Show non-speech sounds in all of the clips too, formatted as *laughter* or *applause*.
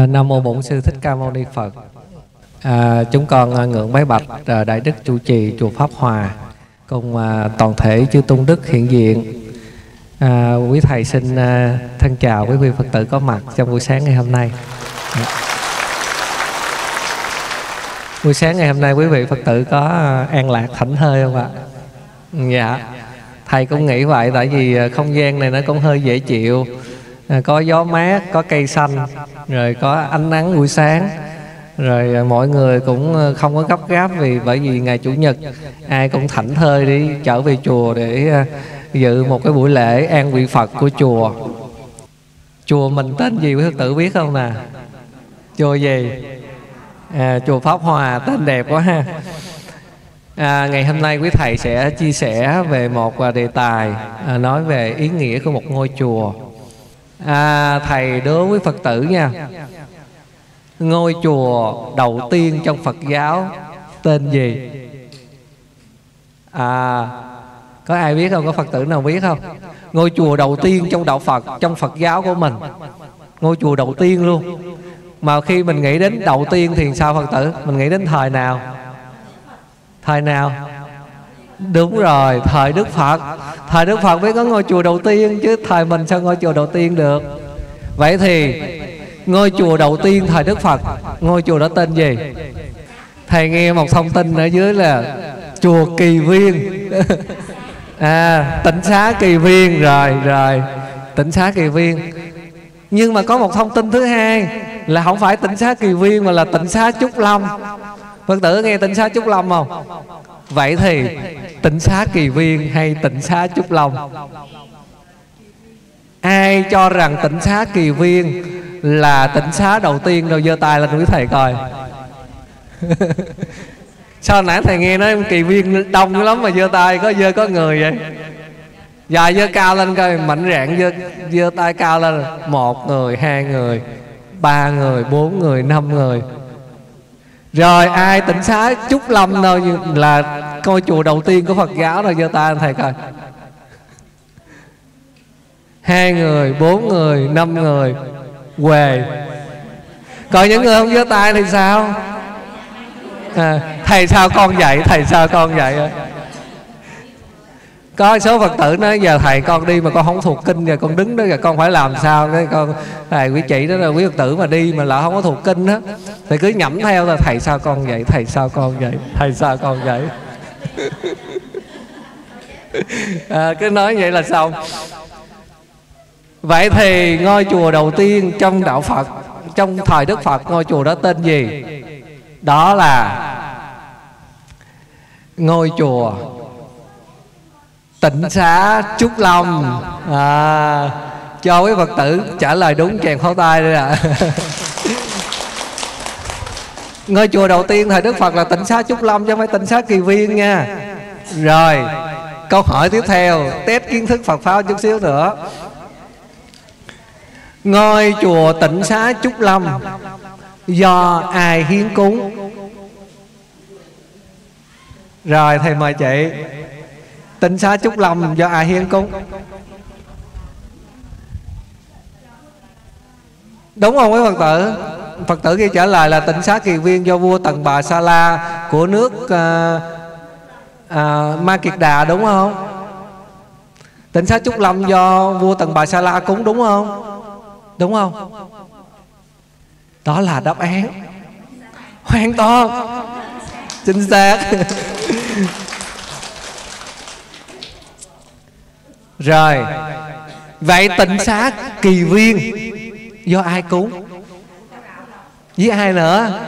À, Nam mô Bổn sư Thích Ca Mâu Ni Phật. À, chúng con à, ngưỡng bái bạch à, đại đức chủ trì chùa Pháp Hòa cùng à, toàn thể chư tôn đức hiện diện. À, quý thầy xin à, thân chào quý vị Phật tử có mặt trong buổi sáng ngày hôm nay. Buổi sáng ngày hôm nay quý vị Phật tử có à, an lạc thảnh thơi không ạ? Dạ. Thầy cũng nghĩ vậy tại vì không gian này nó cũng hơi dễ chịu à, có gió mát có cây xanh rồi có ánh nắng buổi sáng. Rồi à, mọi người cũng à, không có gấp gáp vì bởi vì ngày chủ nhật ai cũng thảnh thơi đi trở về chùa để à, dự một cái buổi lễ an vị phật của chùa. Chùa mình tên gì quý phật tử biết không nè? Chùa gì? À, chùa pháp hòa tên đẹp quá ha. À, ngày hôm nay quý thầy sẽ chia sẻ về một đề tài à, nói về ý nghĩa của một ngôi chùa. À, thầy đối với Phật tử nha. Ngôi chùa đầu tiên trong Phật giáo tên gì? À, có ai biết không? Có Phật tử nào biết không? Ngôi chùa đầu tiên trong đạo Phật, trong Phật giáo của mình. Ngôi chùa đầu tiên luôn. Mà khi mình nghĩ đến đầu tiên thì sao Phật tử? Mình nghĩ đến thời nào? Thời nào? Đúng rồi, thời Đức Phật. Thời Đức Phật mới có ngôi chùa đầu tiên Chứ thời mình sao ngôi chùa đầu tiên được? Vậy thì Ngôi chùa đầu tiên thời Đức Phật Ngôi chùa đó tên gì? Thầy nghe một thông tin ở dưới là Chùa Kỳ Viên. *laughs* À tỉnh xá Kỳ Viên Rồi rồi. Tỉnh xá Kỳ Viên. Nhưng mà có một thông tin thứ hai Là không phải tỉnh xá Kỳ Viên Mà là tỉnh xá Trúc long Phật tử nghe tịnh xá Trúc long không? Vậy thì tịnh xá Kỳ Viên hay tịnh xá Trúc Long? Ai cho rằng tịnh xá Kỳ Viên là tịnh xá đầu tiên đâu giơ tay lên quý thầy coi? *laughs* Sao nãy thầy nghe nói Kỳ Viên đông lắm mà giơ tay có giơ có người vậy? Dài giơ cao lên coi mạnh rạng giơ, giơ tay cao lên Một người, hai người, ba người, bốn người, năm người rồi ai tỉnh xá Trúc Lâm đâu là coi chùa đầu tiên của Phật giáo rồi giơ tay thầy coi. Hai người bốn người năm người quề. Còn những người không giơ tay thì sao? À, thầy sao con dạy thầy sao con dạy có số phật tử nói giờ thầy con đi mà con không thuộc kinh giờ con đứng đó giờ con phải làm sao đấy con thầy quý chị đó là quý phật tử mà đi mà là không có thuộc kinh á thì cứ nhẩm theo là thầy sao con vậy? Thầy sao con vậy? Thầy sao con vậy? *laughs* À, cứ nói vậy là xong. Vậy thì ngôi chùa đầu tiên trong đạo phật trong thời đức phật ngôi chùa đó tên gì? Đó là ngôi chùa tịnh xá trúc long. À, cho quý phật tử trả lời đúng chèn pháo tay đây ạ. À. *laughs* ngôi chùa đầu tiên thời đức phật là tịnh xá trúc lâm chứ không phải tịnh xá kỳ viên nha. Rồi câu hỏi tiếp theo test kiến thức phật pháp chút xíu nữa. Ngôi chùa tịnh xá trúc lâm do ai hiến cúng? Rồi thầy mời chị. Tịnh xá Trúc lòng do ai hiến cúng. Đúng không quý Phật tử? Phật tử kia trả lời là tịnh xá kỳ viên do vua Tần Bà Sa La Của nước uh, uh, Ma Kiệt Đà đúng không? Tịnh xá Trúc Lâm do vua Tần Bà Sa La cúng đúng không? Đúng không? Đó là đáp án. Hoàn toàn. Chính xác. Rồi. Vậy tịnh xá kỳ viên, Do ai cúng Với ai nữa?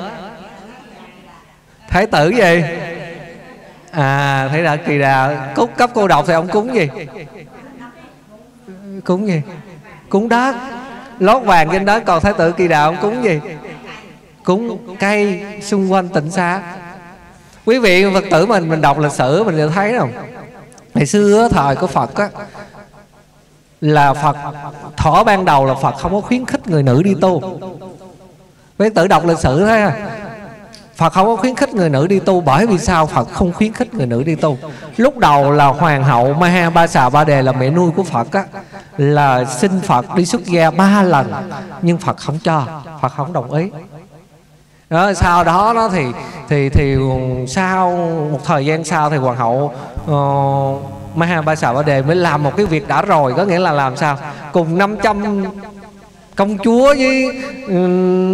Thái tử gì? À thấy là kỳ đà Cúc cấp cô độc thì ông cúng gì? Cúng gì? Cúng đất. Lót vàng trên đó Còn thái tử kỳ đà ông cúng gì? Cúng cây xung quanh tịnh xá. Quý vị Phật tử mình mình đọc lịch sử mình đều thấy không? Ngày xưa thời của Phật á Là Phật Thỏ ban đầu là Phật không có khuyến khích người nữ đi tu. Với tự đọc lịch sử thấy à Phật không có khuyến khích người nữ đi tu Bởi vì sao? Phật không khuyến khích người nữ đi tu. Lúc đầu là Hoàng hậu Maha Ba Xà Ba Đề là mẹ nuôi của Phật á Là xin Phật đi xuất gia ba lần Nhưng Phật không cho phật không đồng ý. Đó, sau đó đó thì thì thì um, sau một thời gian sau thì hoàng hậu uh, Maha Ba Xà Ba Đề mới làm một cái việc đã rồi có nghĩa là làm sao? Cùng 500 công chúa với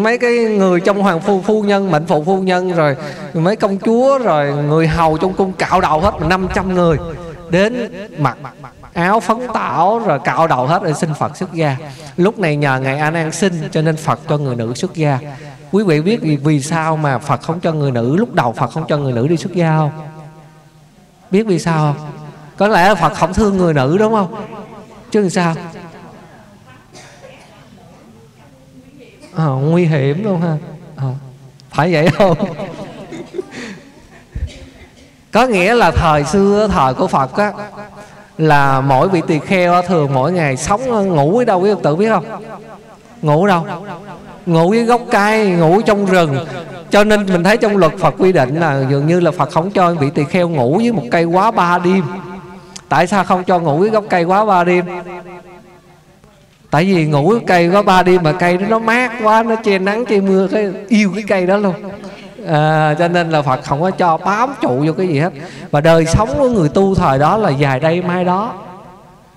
mấy cái người trong hoàng phu phu nhân mệnh phụ phu nhân rồi mấy công chúa rồi người hầu trong cung cạo đầu hết 500 người. Đến mặc áo phấn tảo rồi cạo đầu hết để xin Phật xuất gia. Lúc này nhờ ngày A Nan sinh cho nên Phật cho người nữ xuất gia. Quý vị biết vì, vì sao mà Phật không cho người nữ lúc đầu Phật không cho người nữ đi xuất gia không? Biết vì sao không? Có lẽ Phật không thương người nữ đúng không? Chứ làm sao? À, nguy hiểm luôn ha. À, phải vậy không? *laughs* Có nghĩa là thời xưa thời của Phật á là mỗi vị tỳ kheo thường mỗi ngày sống à, ngủ ở đâu quý tự biết không? Ngủ đâu? Ngủ với gốc cây ngủ trong rừng cho nên mình thấy trong luật Phật quy định là dường như là Phật không cho vị tỳ kheo ngủ với một cây quá ba đêm. Tại sao không cho ngủ với gốc cây quá ba đêm? Tại vì ngủ với cây quá ba đêm mà cây nó mát quá nó che nắng che mưa cái yêu cái cây đó luôn. À, cho nên là Phật không có cho bám trụ vô cái gì hết. Và đời sống của người tu thời đó là dài đây mai đó.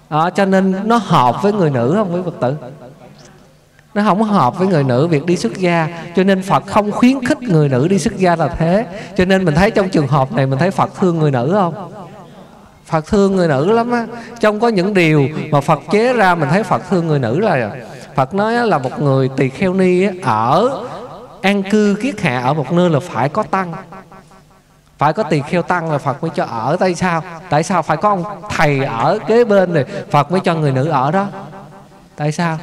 À, cho nên nó hợp với người nữ không với Phật tử nó không hợp với người nữ việc đi xuất gia. cho nên phật không khuyến khích người nữ đi xuất gia là thế. Cho nên mình thấy trong trường hợp này mình thấy phật thương người nữ không? Phật thương người nữ lắm á. Trong có những điều mà phật chế ra mình thấy phật thương người nữ là phật nói là một người tỳ kheo ni ở an cư kiết hạ ở một nơi là phải có tăng. Phải có tỳ kheo tăng là Phật mới cho ở. Tại sao? Tại sao? Phải có ông thầy ở kế bên này Phật mới cho người nữ ở đó. Tại sao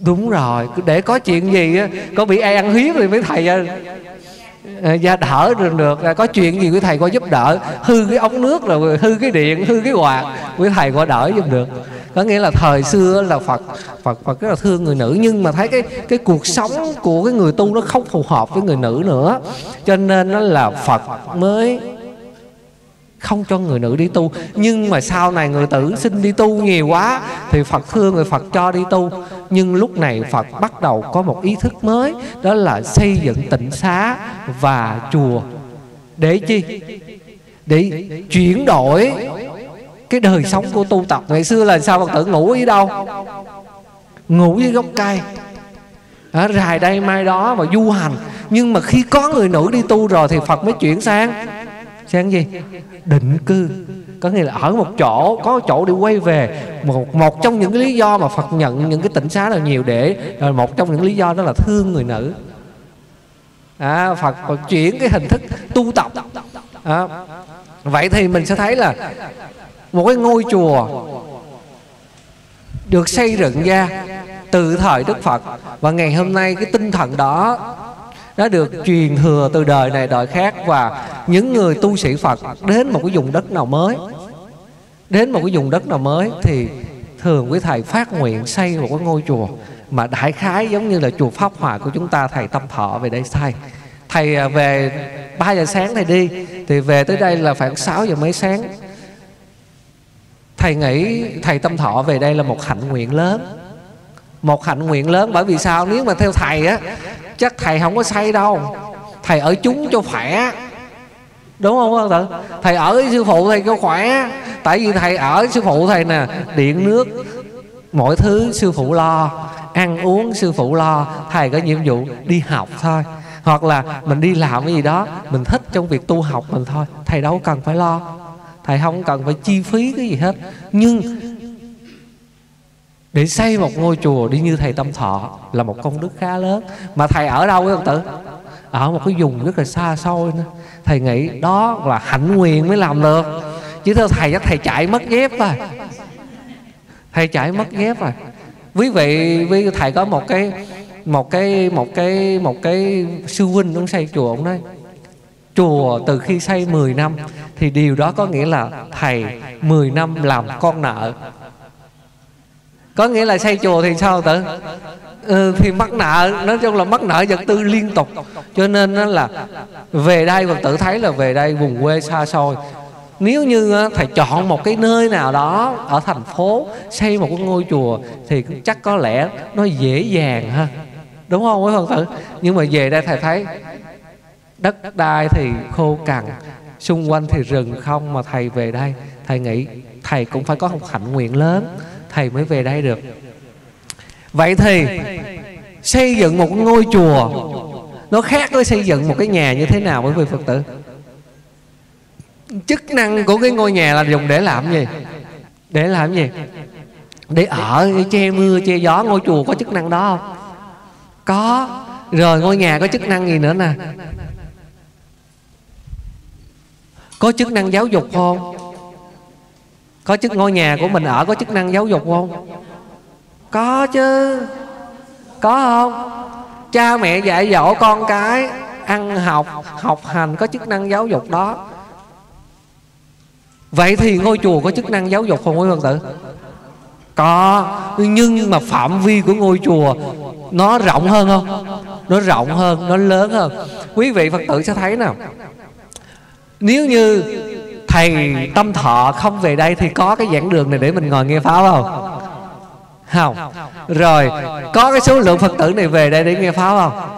đúng rồi, để có chuyện gì có bị ai ăn hiếp thì mấy thầy à, à, ra đỡ được được. À, có chuyện gì quý thầy qua giúp đỡ. Hư cái ống nước rồi hư cái điện, hư cái quạt, quý thầy qua đỡ giúp được. Có nghĩa là thời xưa là phật phật phật rất là thương người nữ, nhưng mà thấy cái cái cuộc sống của cái người tu nó không phù hợp với người nữ nữa. Cho nên nó là phật mới không cho người nữ đi tu. Nhưng mà sau này người tử xin đi tu nhiều quá, thì phật thương người phật cho đi tu. Nhưng lúc này phật bắt đầu có một ý thức mới, đó là xây dựng tịnh xá và chùa. Để chi? Để chuyển đổi cái đời sống của tu tập. Ngày xưa là sao phật tử ngủ ở đâu? Ngủ dưới gốc cây. Ở rài đây mai đó mà du hành. Nhưng mà khi có người nữ đi tu rồi thì phật mới chuyển sang sáng gì? Định cư. Có nghĩa là ở một chỗ có một chỗ để quay về. Một một trong những cái lý do mà Phật nhận những cái tỉnh xá là nhiều để à, một trong những lý do đó là thương người nữ. À, Phật, còn chuyển cái hình thức tu tập. À, vậy thì mình sẽ thấy là một cái ngôi chùa được xây dựng ra từ thời Đức Phật. Và ngày hôm nay cái tinh thần đó nó được truyền thừa từ đời này đời khác và những người tu sĩ Phật đến một cái vùng đất nào mới, đến một cái vùng đất nào mới thì thường quý thầy phát nguyện xây một cái ngôi chùa mà đại khái giống như là chùa Pháp Hòa của chúng ta, thầy Tâm Thọ về đây xây thầy à, về 3 giờ sáng thầy đi, thì về tới đây là khoảng 6 giờ mấy sáng. Thầy nghĩ, thầy Tâm Thọ về đây là một hạnh nguyện lớn. Một hạnh nguyện lớn bởi vì sao? Nếu mà theo thầy á chắc thầy không có say đâu. Thầy ở chúng cho khỏe. Đúng không tự thầy ở với sư phụ thầy cho khỏe. Tại vì thầy ở sư phụ thầy nè, điện nước, mọi thứ sư phụ lo, ăn uống sư phụ lo, thầy có nhiệm vụ đi học thôi. Hoặc là mình đi làm cái gì đó, mình thích trong việc tu học mình thôi. Thầy đâu cần phải lo. Thầy không cần phải chi phí cái gì hết. Nhưng để xây một ngôi chùa đi như thầy tâm thọ là một công đức khá lớn. Mà thầy ở đâu quý ông tử? Ở một cái vùng rất là xa xôi nữa. Thầy nghĩ đó là hạnh nguyện mới làm được. Chứ theo thầy chắc thầy chạy mất dép rồi. Thầy chạy mất dép rồi. Quý vị với thầy có một cái một cái một cái một cái sư huynh ông xây chùa ông nói chùa từ khi xây 10 năm thì điều đó có nghĩa là thầy 10 năm làm con nợ có nghĩa là xây chùa thì sao tử ừ, thì mắc nợ. Nói chung là mắc nợ vật tư liên tục. Cho nên nó là về đây phật tự thấy là về đây vùng quê xa xôi. Nếu như thầy chọn một cái nơi nào đó ở thành phố xây một cái ngôi chùa thì chắc có lẽ nó dễ dàng ha đúng không quý phật tử? Nhưng mà về đây thầy thấy đất đai thì khô cằn xung quanh thì rừng không mà thầy về đây thầy nghĩ thầy cũng phải có một hạnh nguyện lớn thầy mới về đây được. Vậy thì xây dựng một ngôi chùa, nó khác với xây dựng một cái nhà như thế nào với vị phật tử? Chức năng của cái ngôi nhà là dùng để làm gì? Để làm gì? Để ở, để che mưa, che gió, ngôi chùa có chức năng đó không? Có. Rồi ngôi nhà có chức năng gì nữa nè? Có chức năng giáo dục không? Có chức ngôi nhà của mình ở có chức năng giáo dục không? Có chứ. Có không? Cha mẹ dạy dỗ con cái ăn học học hành có chức năng giáo dục đó. Vậy thì ngôi chùa có chức năng giáo dục không quý phật tử? Có. Nhưng mà phạm vi của ngôi chùa nó rộng hơn không? Nó rộng hơn nó lớn hơn. Quý vị phật tử sẽ thấy nào. Nếu như thầy tâm thọ không về đây thì có cái giảng đường này để mình ngồi nghe pháp không? Không. Rồi có cái số lượng phật tử này về đây để nghe pháp không?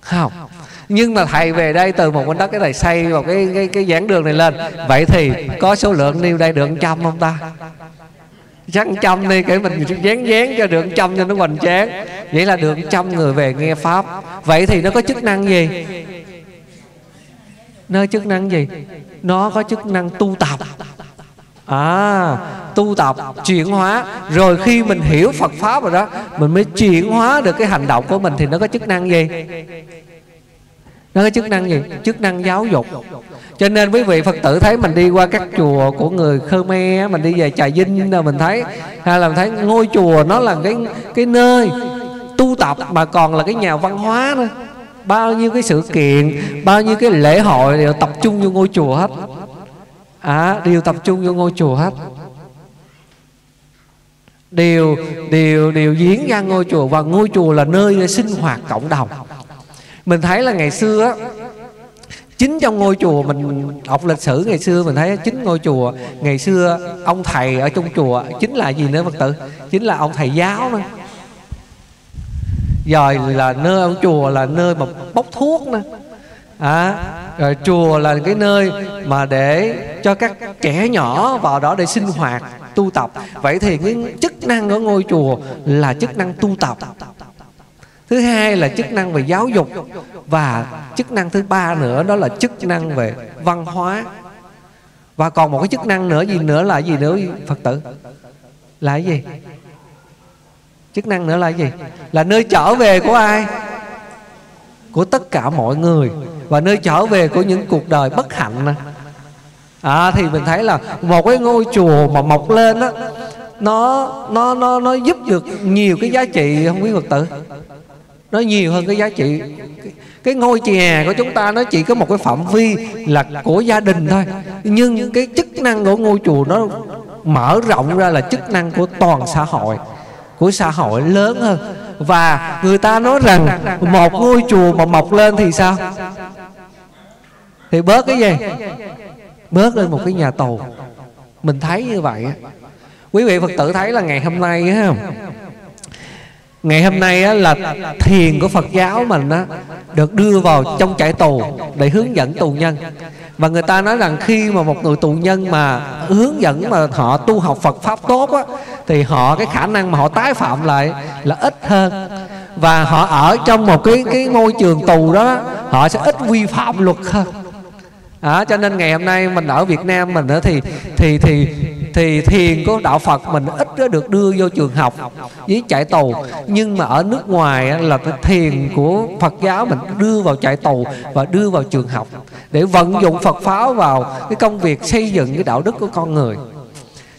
Không. Nhưng mà thầy về đây từ một bên đất cái thầy xây vào cái cái cái giảng đường này lên. Vậy thì có số lượng nêu đây được trăm không ta? Chắc trăm đi cái mình dán dán cho được trăm cho nó hoành tráng. Vậy là được trăm người về nghe pháp. Vậy thì nó có chức năng gì? Nó chức năng gì nó có chức năng tu tập. À tu tập, chuyển hóa. Rồi khi mình hiểu phật pháp rồi đó, mình mới chuyển hóa được cái hành động của mình thì nó có chức năng gì? Nó có chức năng gì? Chức năng giáo dục. Cho nên quý vị phật tử thấy mình đi qua các chùa của người khmer, mình đi về trà vinh rồi mình thấy, hay là mình thấy ngôi chùa nó là cái cái nơi tu tập mà còn là cái nhà văn hóa nữa bao nhiêu cái sự kiện bao nhiêu cái lễ hội đều tập trung vô ngôi chùa hết. À, đều tập trung vô ngôi chùa hết. Đều đều đều diễn ra ngôi chùa và ngôi chùa là nơi sinh hoạt cộng đồng. Mình thấy là ngày xưa chính trong ngôi chùa mình học lịch sử ngày xưa mình thấy chính ngôi chùa ngày xưa ông thầy ở trong chùa chính là gì nữa phật tử? Chính là ông thầy giáo nữa rồi là nơi ông chùa là nơi mà bốc thuốc nữa à, rồi chùa là cái nơi mà để cho các trẻ nhỏ vào đó để sinh hoạt tu tập. Vậy thì cái chức năng của ngôi chùa là chức năng tu tập. Thứ hai là chức năng về giáo dục và chức năng thứ ba nữa đó là chức năng về văn hóa. Và còn một cái chức năng nữa gì nữa là gì nữa phật tử? Là cái gì? Chức năng nữa là gì? Là nơi trở về của ai? Của tất cả mọi người. Và nơi trở về của những cuộc đời bất hạnh này. à thì mình thấy là một cái ngôi chùa mà mọc lên đó nó nó nó nó giúp được nhiều cái giá trị, không quý phật tử. Nó nhiều hơn cái giá trị. Cái ngôi chè của chúng ta nó chỉ có một cái phạm vi là của gia đình thôi. Nhưng cái chức năng của ngôi chùa nó mở rộng ra là chức năng của toàn xã hội của xã hội lớn hơn. Và người ta nói rằng một ngôi chùa mà mọc lên thì sao? Thì bớt cái gì? Bớt lên một cái nhà tù. Mình thấy như vậy quý vị phật tử thấy là ngày hôm nay á không ngày hôm nay á, là thiền của phật giáo mình á, được đưa vào trong trại tù để hướng dẫn tù nhân và người ta nói rằng khi mà một người tù nhân mà hướng dẫn mà họ tu học phật pháp tốt á, thì họ cái khả năng mà họ tái phạm lại là ít hơn. Và họ ở trong một cái cái môi trường tù đó họ sẽ ít vi phạm luật hơn. À, cho nên ngày hôm nay mình ở Việt Nam mình đó thì thì thì thì thiền của đạo Phật mình ít có được đưa vô trường học, với chạy tù. Nhưng mà ở nước ngoài là thiền của Phật giáo mình đưa vào chạy tù và đưa vào trường học để vận dụng Phật pháp vào cái công việc xây dựng cái đạo đức của con người.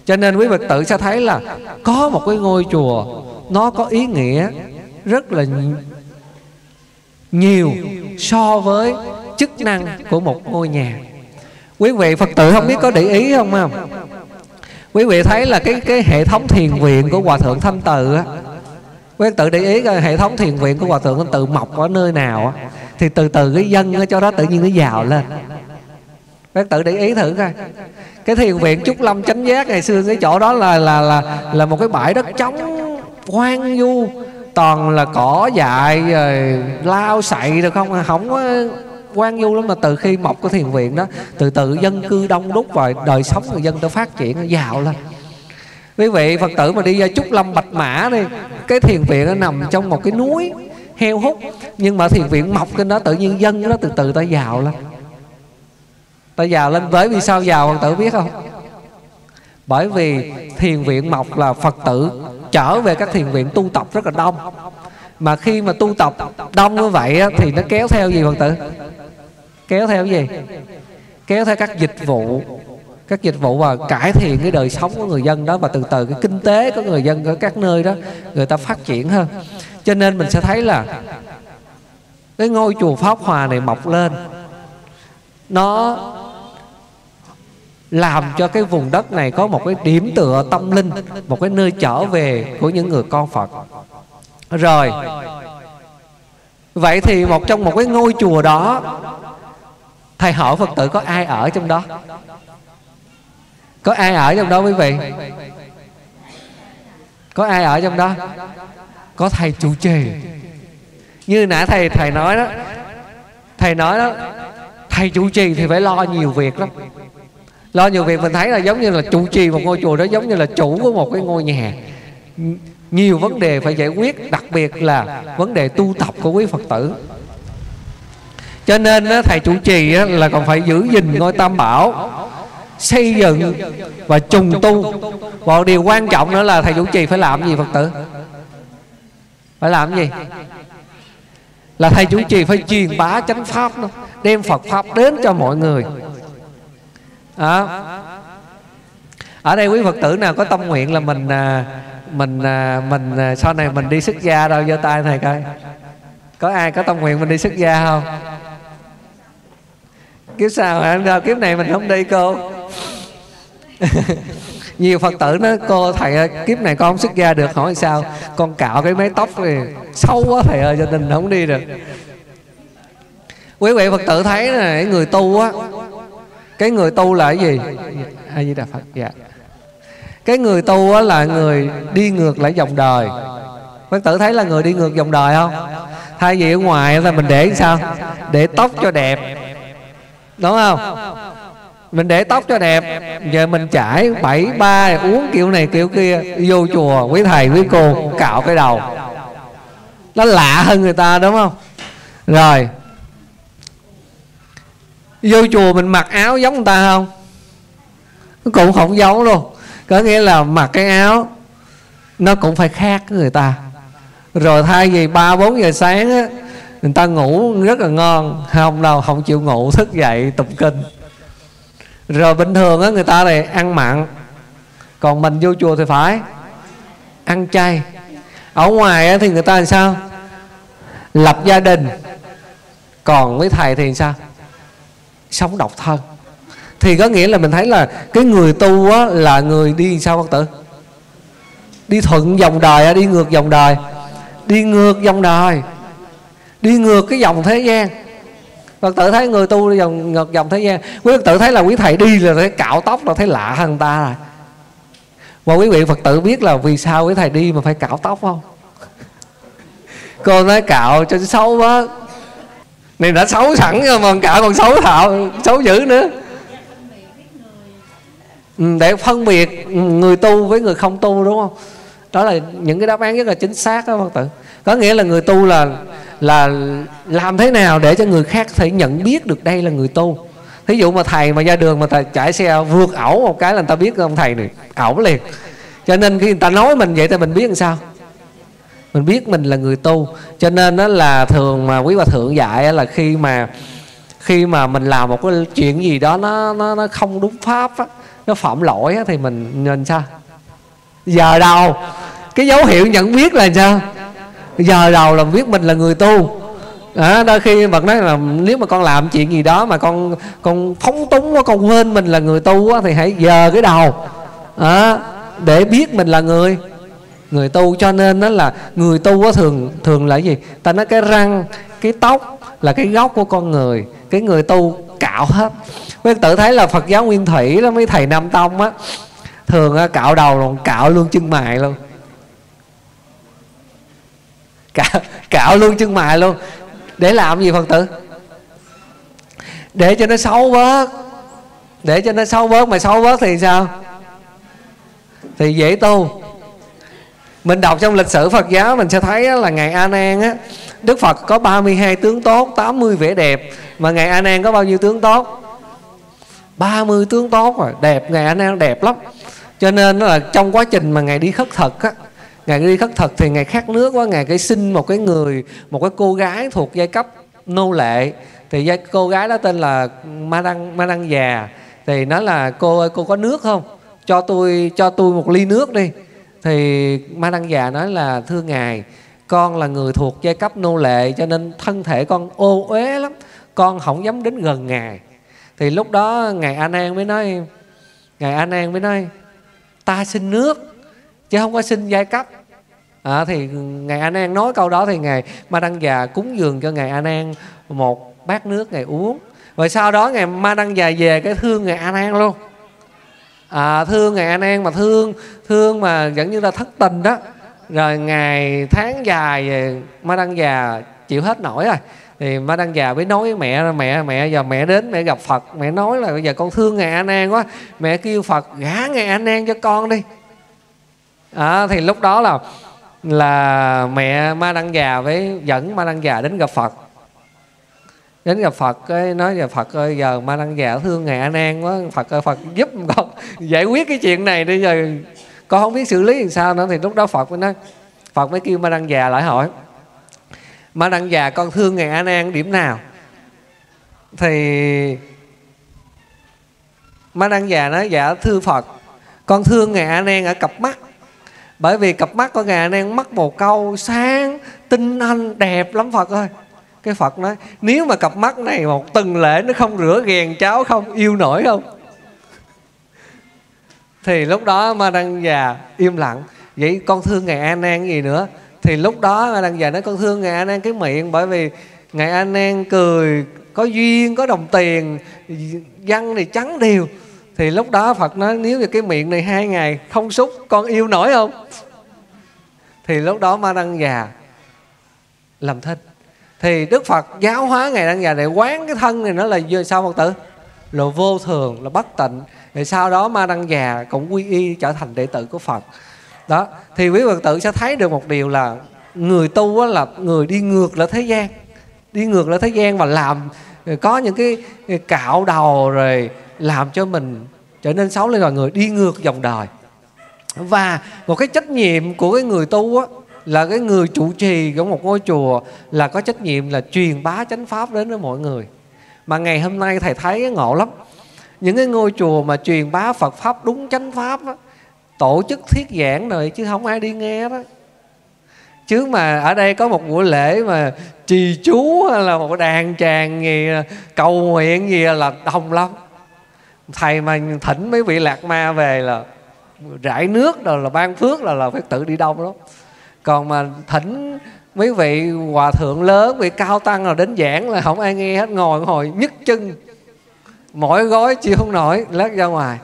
Cho nên quý Phật tử sẽ thấy là có một cái ngôi chùa, nó có ý nghĩa rất là nhiều so với chức năng của một ngôi nhà. Quý vị phật tử không biết có để ý không không quý vị thấy là cái cái hệ thống thiền viện của hòa thượng thanh từ á. Quý tự để ý coi hệ thống thiền viện của hòa thượng thanh từ mọc ở nơi nào á. Thì từ từ cái dân ở cho đó tự nhiên nó giàu lên. Quý tự để ý thử coi. Cái thiền viện trúc lâm chánh giác ngày xưa, cái chỗ đó là là là là một cái bãi đất trống hoang vu. Toàn là cỏ dại, rồi lao sậy rồi không không có quan du lắm mà từ khi mọc cái thiền viện đó từ từ dân cư đông đúc và đời sống người dân nó phát triển giàu lên. Quý vị phật tử mà đi ra trúc lâm bạch mã đi cái thiền viện nó nằm trong một cái núi heo hút nhưng mà thiền viện mọc trên đó tự nhiên dân nó từ từ ta giàu lên. Ta giàu lên bởi vì sao giàu phật tử biết không? Bởi vì thiền viện mọc là phật tử trở về các thiền viện tu tập rất là đông. Mà khi mà tu tập đông như vậy á, thì nó kéo theo gì phật tử? Kéo theo cái gì? Kéo theo các dịch vụ. Các dịch vụ và cải thiện cái đời sống của người dân đó và từ từ cái kinh tế của người dân ở các nơi đó, người ta phát triển hơn. Cho nên mình sẽ thấy là cái ngôi chùa pháp hòa này mọc lên. Nó làm cho cái vùng đất này có một cái điểm tựa tâm linh, một cái nơi trở về của những người con phật. Rồi, vậy thì một trong một cái ngôi chùa đó thầy hỏi phật tử có ai ở trong đó? Có ai ở trong đó quý vị? Có ai ở trong đó? Có thầy chủ trì. Như nãy thầy thầy nói đó. Thầy nói đó, thầy chủ trì thì phải lo nhiều việc lắm. Lo nhiều việc, mình thấy là giống như là chủ trì một ngôi chùa đó giống như là chủ của một cái ngôi nhà. Nhiều vấn đề phải giải quyết, đặc biệt là vấn đề tu tập của quý phật tử cho nên thầy chủ trì là còn phải giữ gìn ngôi tam bảo xây dựng và trùng tu. Và điều quan trọng nữa là thầy chủ trì phải làm gì phật tử? Phải làm gì? Là thầy chủ trì phải truyền bá chánh pháp đó, đem phật pháp đến cho mọi người. Đó. ở đây quý phật tử nào có tâm nguyện là mình à, mình à, mình à, sau này mình đi xuất gia đâu giơ tay thầy coi. Có ai có tâm nguyện mình đi xuất gia không? Kiếp sao hả? Kiếp này mình không đi, cô. *laughs* Nhiều phật tử nói, cô thầy ơi, kiếp này con không xuất gia được, hỏi sao? Con cạo cái mái tóc này sâu quá thầy ơi cho nên không đi được. Quý vị phật tử thấy này người tu á, cái người tu là cái gì? A di đà phật dạ. Cái người tu á là người đi ngược lại dòng đời. Phật tử thấy là người đi ngược dòng đời không? Thay vì ở ngoài là mình để sao? Để tóc cho đẹp đúng không? Mình để tóc cho đẹp, giờ mình chải bảy, ba, uống kiểu này kiểu kia, vô chùa, quý thầy, quý cô, cạo cái đầu. Nó lạ hơn người ta, đúng không? Rồi. Vô chùa mình mặc áo giống người ta không? Cũng không giống luôn. Có nghĩa là mặc cái áo, nó cũng phải khác với người ta. Rồi thay vì ba, bốn giờ sáng á người ta ngủ rất là ngon không đâu không chịu ngủ, thức dậy tụng kinh. Rồi bình thường á, người ta này ăn mặn, còn mình vô chùa thì phải ăn chay. Ở ngoài á thì người ta làm sao? Lập gia đình. Còn với thầy thì sao? Sống độc thân. Thì có nghĩa là mình thấy là cái người tu á, là người đi sao phật tử? Đi thuận dòng đời đi ngược dòng đời. Đi ngược dòng đời đi ngược cái dòng thế gian. Phật tử thấy người tu đi dòng, ngược dòng thế gian. Quý Phật tử thấy là quý thầy đi là thấy cạo tóc là thấy lạ hơn ta rồi. Mà quý vị Phật tử biết là vì sao quý thầy đi mà phải cạo tóc không? Cô nói cạo cho xấu quá. Này đã xấu sẵn rồi mà cạo còn xấu thạo, Xấu dữ nữa. Ừ, để phân biệt người tu với người không tu đúng không? Đó là những cái đáp án rất là chính xác đó Phật tử. Có nghĩa là người tu là là làm thế nào để cho người khác thể nhận biết được đây là người tu? Thí dụ mà thầy mà ra đường mà thầy chạy xe vượt ẩu một cái là người ta biết ông thầy này ẩu liền. Cho nên khi người ta nói mình vậy thì mình biết làm sao? Mình biết mình là người tu. Cho nên đó là thường mà quý bà thượng dạy là khi mà khi mà mình làm một cái chuyện gì đó nó nó, nó không đúng pháp á, nó phạm lỗi á, thì mình nhìn sao? Giờ đâu? Cái dấu hiệu nhận biết là sao? Giờ đầu là biết mình là người tu. À, đôi khi Phật nói là nếu mà con làm chuyện gì đó mà con con phóng túng quá con quên mình là người tu quá thì hãy giờ cái đầu. À, để biết mình là người. Người tu cho nên nó là người tu quá thường thường là gì? Ta nói cái răng cái tóc là cái gốc của con người. Cái người tu cạo hết. Mới tự thấy là Phật giáo Nguyên Thủy đó mấy thầy Nam Tông á thường cạo đầu còn cạo luôn chân mày luôn cạo, cạo luôn chân mày luôn. Để làm gì phật tử? Để cho nó xấu bớt. Để cho nó xấu bớt mà xấu bớt thì sao? Thì dễ tu. Mình đọc trong lịch sử Phật giáo mình sẽ thấy là ngày A Nan á Đức Phật có 32 tướng tốt 80 vẻ đẹp. Mà ngày A Nan có bao nhiêu tướng tốt? 30 tướng tốt rồi. Đẹp ngày A Nan đẹp lắm. Cho nên là trong quá trình mà ngày đi khất thực á ngày đi khất thực thì ngày khát nước quá. Ngày cái xin một cái người, một cái cô gái thuộc giai cấp nô lệ. Thì giai, cô gái đó tên là ma đăng ma đăng già. Thì nói là, cô ơi, cô có nước không? Cho tôi cho tôi một ly nước đi. Thì ma đăng già nói là, thưa ngài, con là người thuộc giai cấp nô lệ, cho nên thân thể con ô uế lắm. Con không dám đến gần ngài. Thì lúc đó ngài a nan mới nói, ngài a nan mới nói, ta xin nước chứ không có xin giai cấp. À, thì ngài a nan nói câu đó thì ngài ma đăng già cúng dường cho ngài a nan một bát nước ngài uống. Rồi sau đó ngài ma đăng già về cái thương ngài a nan luôn. À, thương ngài a nan mà thương thương mà vẫn như là thất tình đó. Rồi ngày tháng dài ma đăng già chịu hết nổi rồi. Thì ma đăng già mới nói với mẹ mẹ mẹ giờ mẹ đến mẹ gặp phật mẹ nói là bây giờ con thương ngài a nan quá. Mẹ kêu phật gả ngài a nan cho con đi à, thì lúc đó là là mẹ ma đăng già với dẫn ma đăng già đến gặp phật. Đến gặp phật ấy nói giờ phật ơi giờ ma đăng già thương ngài a nan quá phật ơi phật giúp con *laughs* giải quyết cái chuyện này đi giờ con không biết xử lý làm sao nữa. Thì lúc đó phật mới nói phật mới kêu ma đăng già lại hỏi ma đăng già con thương ngài a nan điểm nào? Thì ma đăng già nói dạ thưa phật con thương ngài a nan ở cặp mắt bởi vì cặp mắt của ngài đang mắt một câu sáng, tinh anh, đẹp lắm phật ơi. Cái phật nói, nếu mà cặp mắt này một tuần lễ nó không rửa ghèn cháo không, yêu nổi không? Thì lúc đó ma đăng già im lặng. Vậy con thương ngài a nan gì nữa? Thì lúc đó ma đăng già nói, con thương ngài a nan cái miệng, bởi vì ngài a nan cười, có duyên, có đồng tiền văn thì trắng đều thì lúc đó phật nói, nếu như cái miệng này hai ngày không xúc, con yêu nổi không? Thì lúc đó ma đăng già làm thinh. Thì đức phật giáo hóa ngày đăng già để quán cái thân này, nó là sao phật tử? Là vô thường, là bất tịnh. Rồi sau đó ma đăng già cũng quy y trở thành đệ tử của phật. Đó, thì quý phật tử sẽ thấy được một điều là người tu là người đi ngược lại thế gian. Đi ngược lại thế gian và làm, có những cái cạo đầu rồi làm cho mình trở nên xấu lên là người đi ngược dòng đời. Và một cái trách nhiệm của cái người tu á là cái người chủ trì của một ngôi chùa là có trách nhiệm là truyền bá chánh pháp đến với mọi người. Mà ngày hôm nay thầy thấy ngộ lắm. Những cái ngôi chùa mà truyền bá Phật pháp đúng chánh pháp á, tổ chức thuyết giảng rồi chứ không ai đi nghe đó. Chứ mà ở đây có một buổi lễ mà trì chú hay là một đàn tràng gì cầu nguyện gì là đông lắm thầy mà thỉnh mấy vị lạc ma về là rải nước rồi là ban phước là là phải tự đi đông lắm. Còn mà thỉnh mấy vị hòa thượng lớn vị cao tăng nào đến giảng là không ai nghe hết ngồi ngồi nhức chân. Mỗi gói chịu không nổi lát ra ngoài.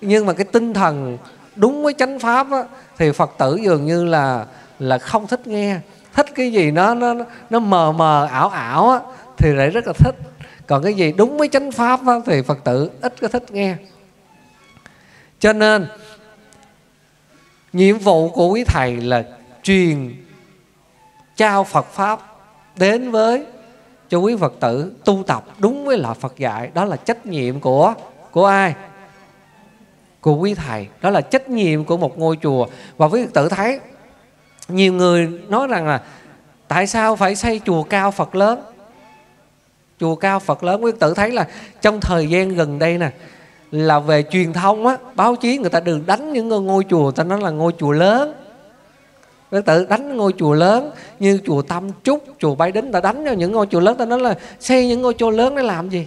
Nhưng mà cái tinh thần đúng với chánh pháp á, thì phật tử dường như là là không thích nghe. Thích cái gì nó nó nó mờ mờ ảo ảo á, thì lại rất là thích còn cái gì? Đúng với chánh pháp á, thì phật tử ít có thích nghe. Cho nên nhiệm vụ của quý thầy là truyền trao Phật pháp đến với cho quý Phật tử tu tập đúng với là Phật dạy. Đó là trách nhiệm của của ai? Của quý thầy. Đó là trách nhiệm của một ngôi chùa. Và quý Phật tử thấy nhiều người nói rằng là tại sao phải xây chùa cao Phật lớn? Chùa cao Phật lớn quý tử thấy là trong thời gian gần đây nè là về truyền thông á báo chí người ta đừng đánh những ngôi chùa ta nói là ngôi chùa lớn Phật tử đánh ngôi chùa lớn như chùa Tâm Trúc, chùa bái Đính ta đánh cho những ngôi chùa lớn ta nói là xây những ngôi chùa lớn để làm gì?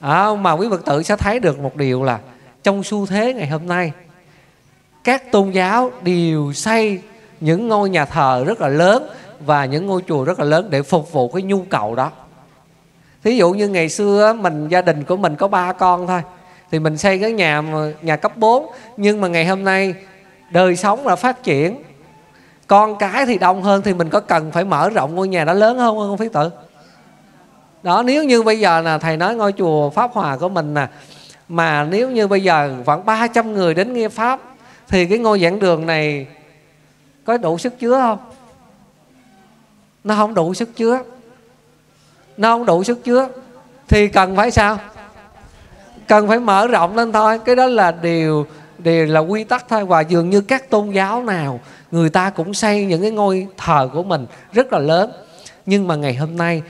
À, mà quý Phật tử sẽ thấy được một điều là trong xu thế ngày hôm nay các tôn giáo đều xây những ngôi nhà thờ rất là lớn và những ngôi chùa rất là lớn để phục vụ cái nhu cầu đó. Thí dụ như ngày xưa mình, gia đình của mình có ba con thôi, thì mình xây cái nhà nhà cấp 4 nhưng mà ngày hôm nay đời sống là phát triển, con cái thì đông hơn thì mình có cần phải mở rộng ngôi nhà đó lớn hơn không phí tử? Đó, nếu như bây giờ là thầy nói ngôi chùa pháp hòa của mình nè, mà nếu như bây giờ khoảng 300 người đến nghe pháp, thì cái ngôi giảng đường này có đủ sức chứa không? Nó không đủ sức chứa. Nó không đủ sức chứa. Thì cần phải sao? Cần phải mở rộng lên thôi. Cái đó là điều điều là quy tắc thôi. Và dường như các tôn giáo nào, người ta cũng xây những cái ngôi thờ của mình rất là lớn. Nhưng mà ngày hôm nay,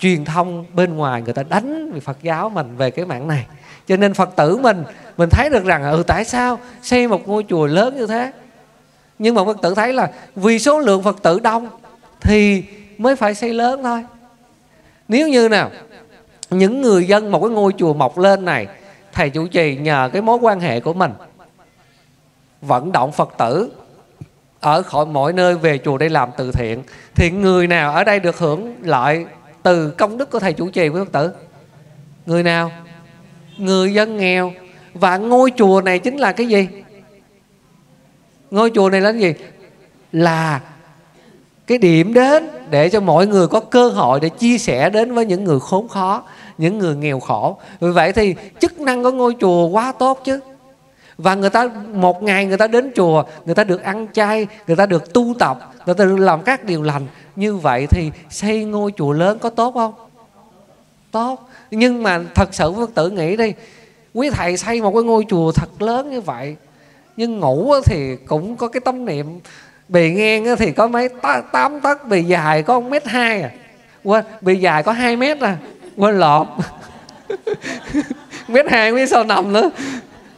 truyền thông bên ngoài người ta đánh về Phật giáo mình về cái mạng này. Cho nên Phật tử mình mình thấy được rằng ừ tại sao xây một ngôi chùa lớn như thế? Nhưng mà Phật tử thấy là vì số lượng Phật tử đông thì mới phải xây lớn thôi. Nếu như nào, những người dân một cái ngôi chùa mọc lên này, thầy chủ trì nhờ cái mối quan hệ của mình, vận động phật tử ở khỏi mọi nơi về chùa đây làm từ thiện, thì người nào ở đây được hưởng lợi từ công đức của thầy chủ trì của phật tử? Người nào? Người dân nghèo. Và ngôi chùa này chính là cái gì? Ngôi chùa này là cái gì? Là cái điểm đến để cho mọi người có cơ hội để chia sẻ đến với những người khốn khó, những người nghèo khổ. Vì vậy thì chức năng của ngôi chùa quá tốt chứ. Và người ta, một ngày người ta đến chùa, người ta được ăn chay, người ta được tu tập, người ta được làm các điều lành. Như vậy thì xây ngôi chùa lớn có tốt không? Tốt. Nhưng mà thật sự phật tử nghĩ đi, quý thầy xây một cái ngôi chùa thật lớn như vậy, nhưng ngủ thì cũng có cái tâm niệm bì ngang thì có mấy tám tấc, bì dài có một mét hai à. Quên, bì dài có hai mét à. Quên lọt *laughs* mét hai biết sao nằm nữa.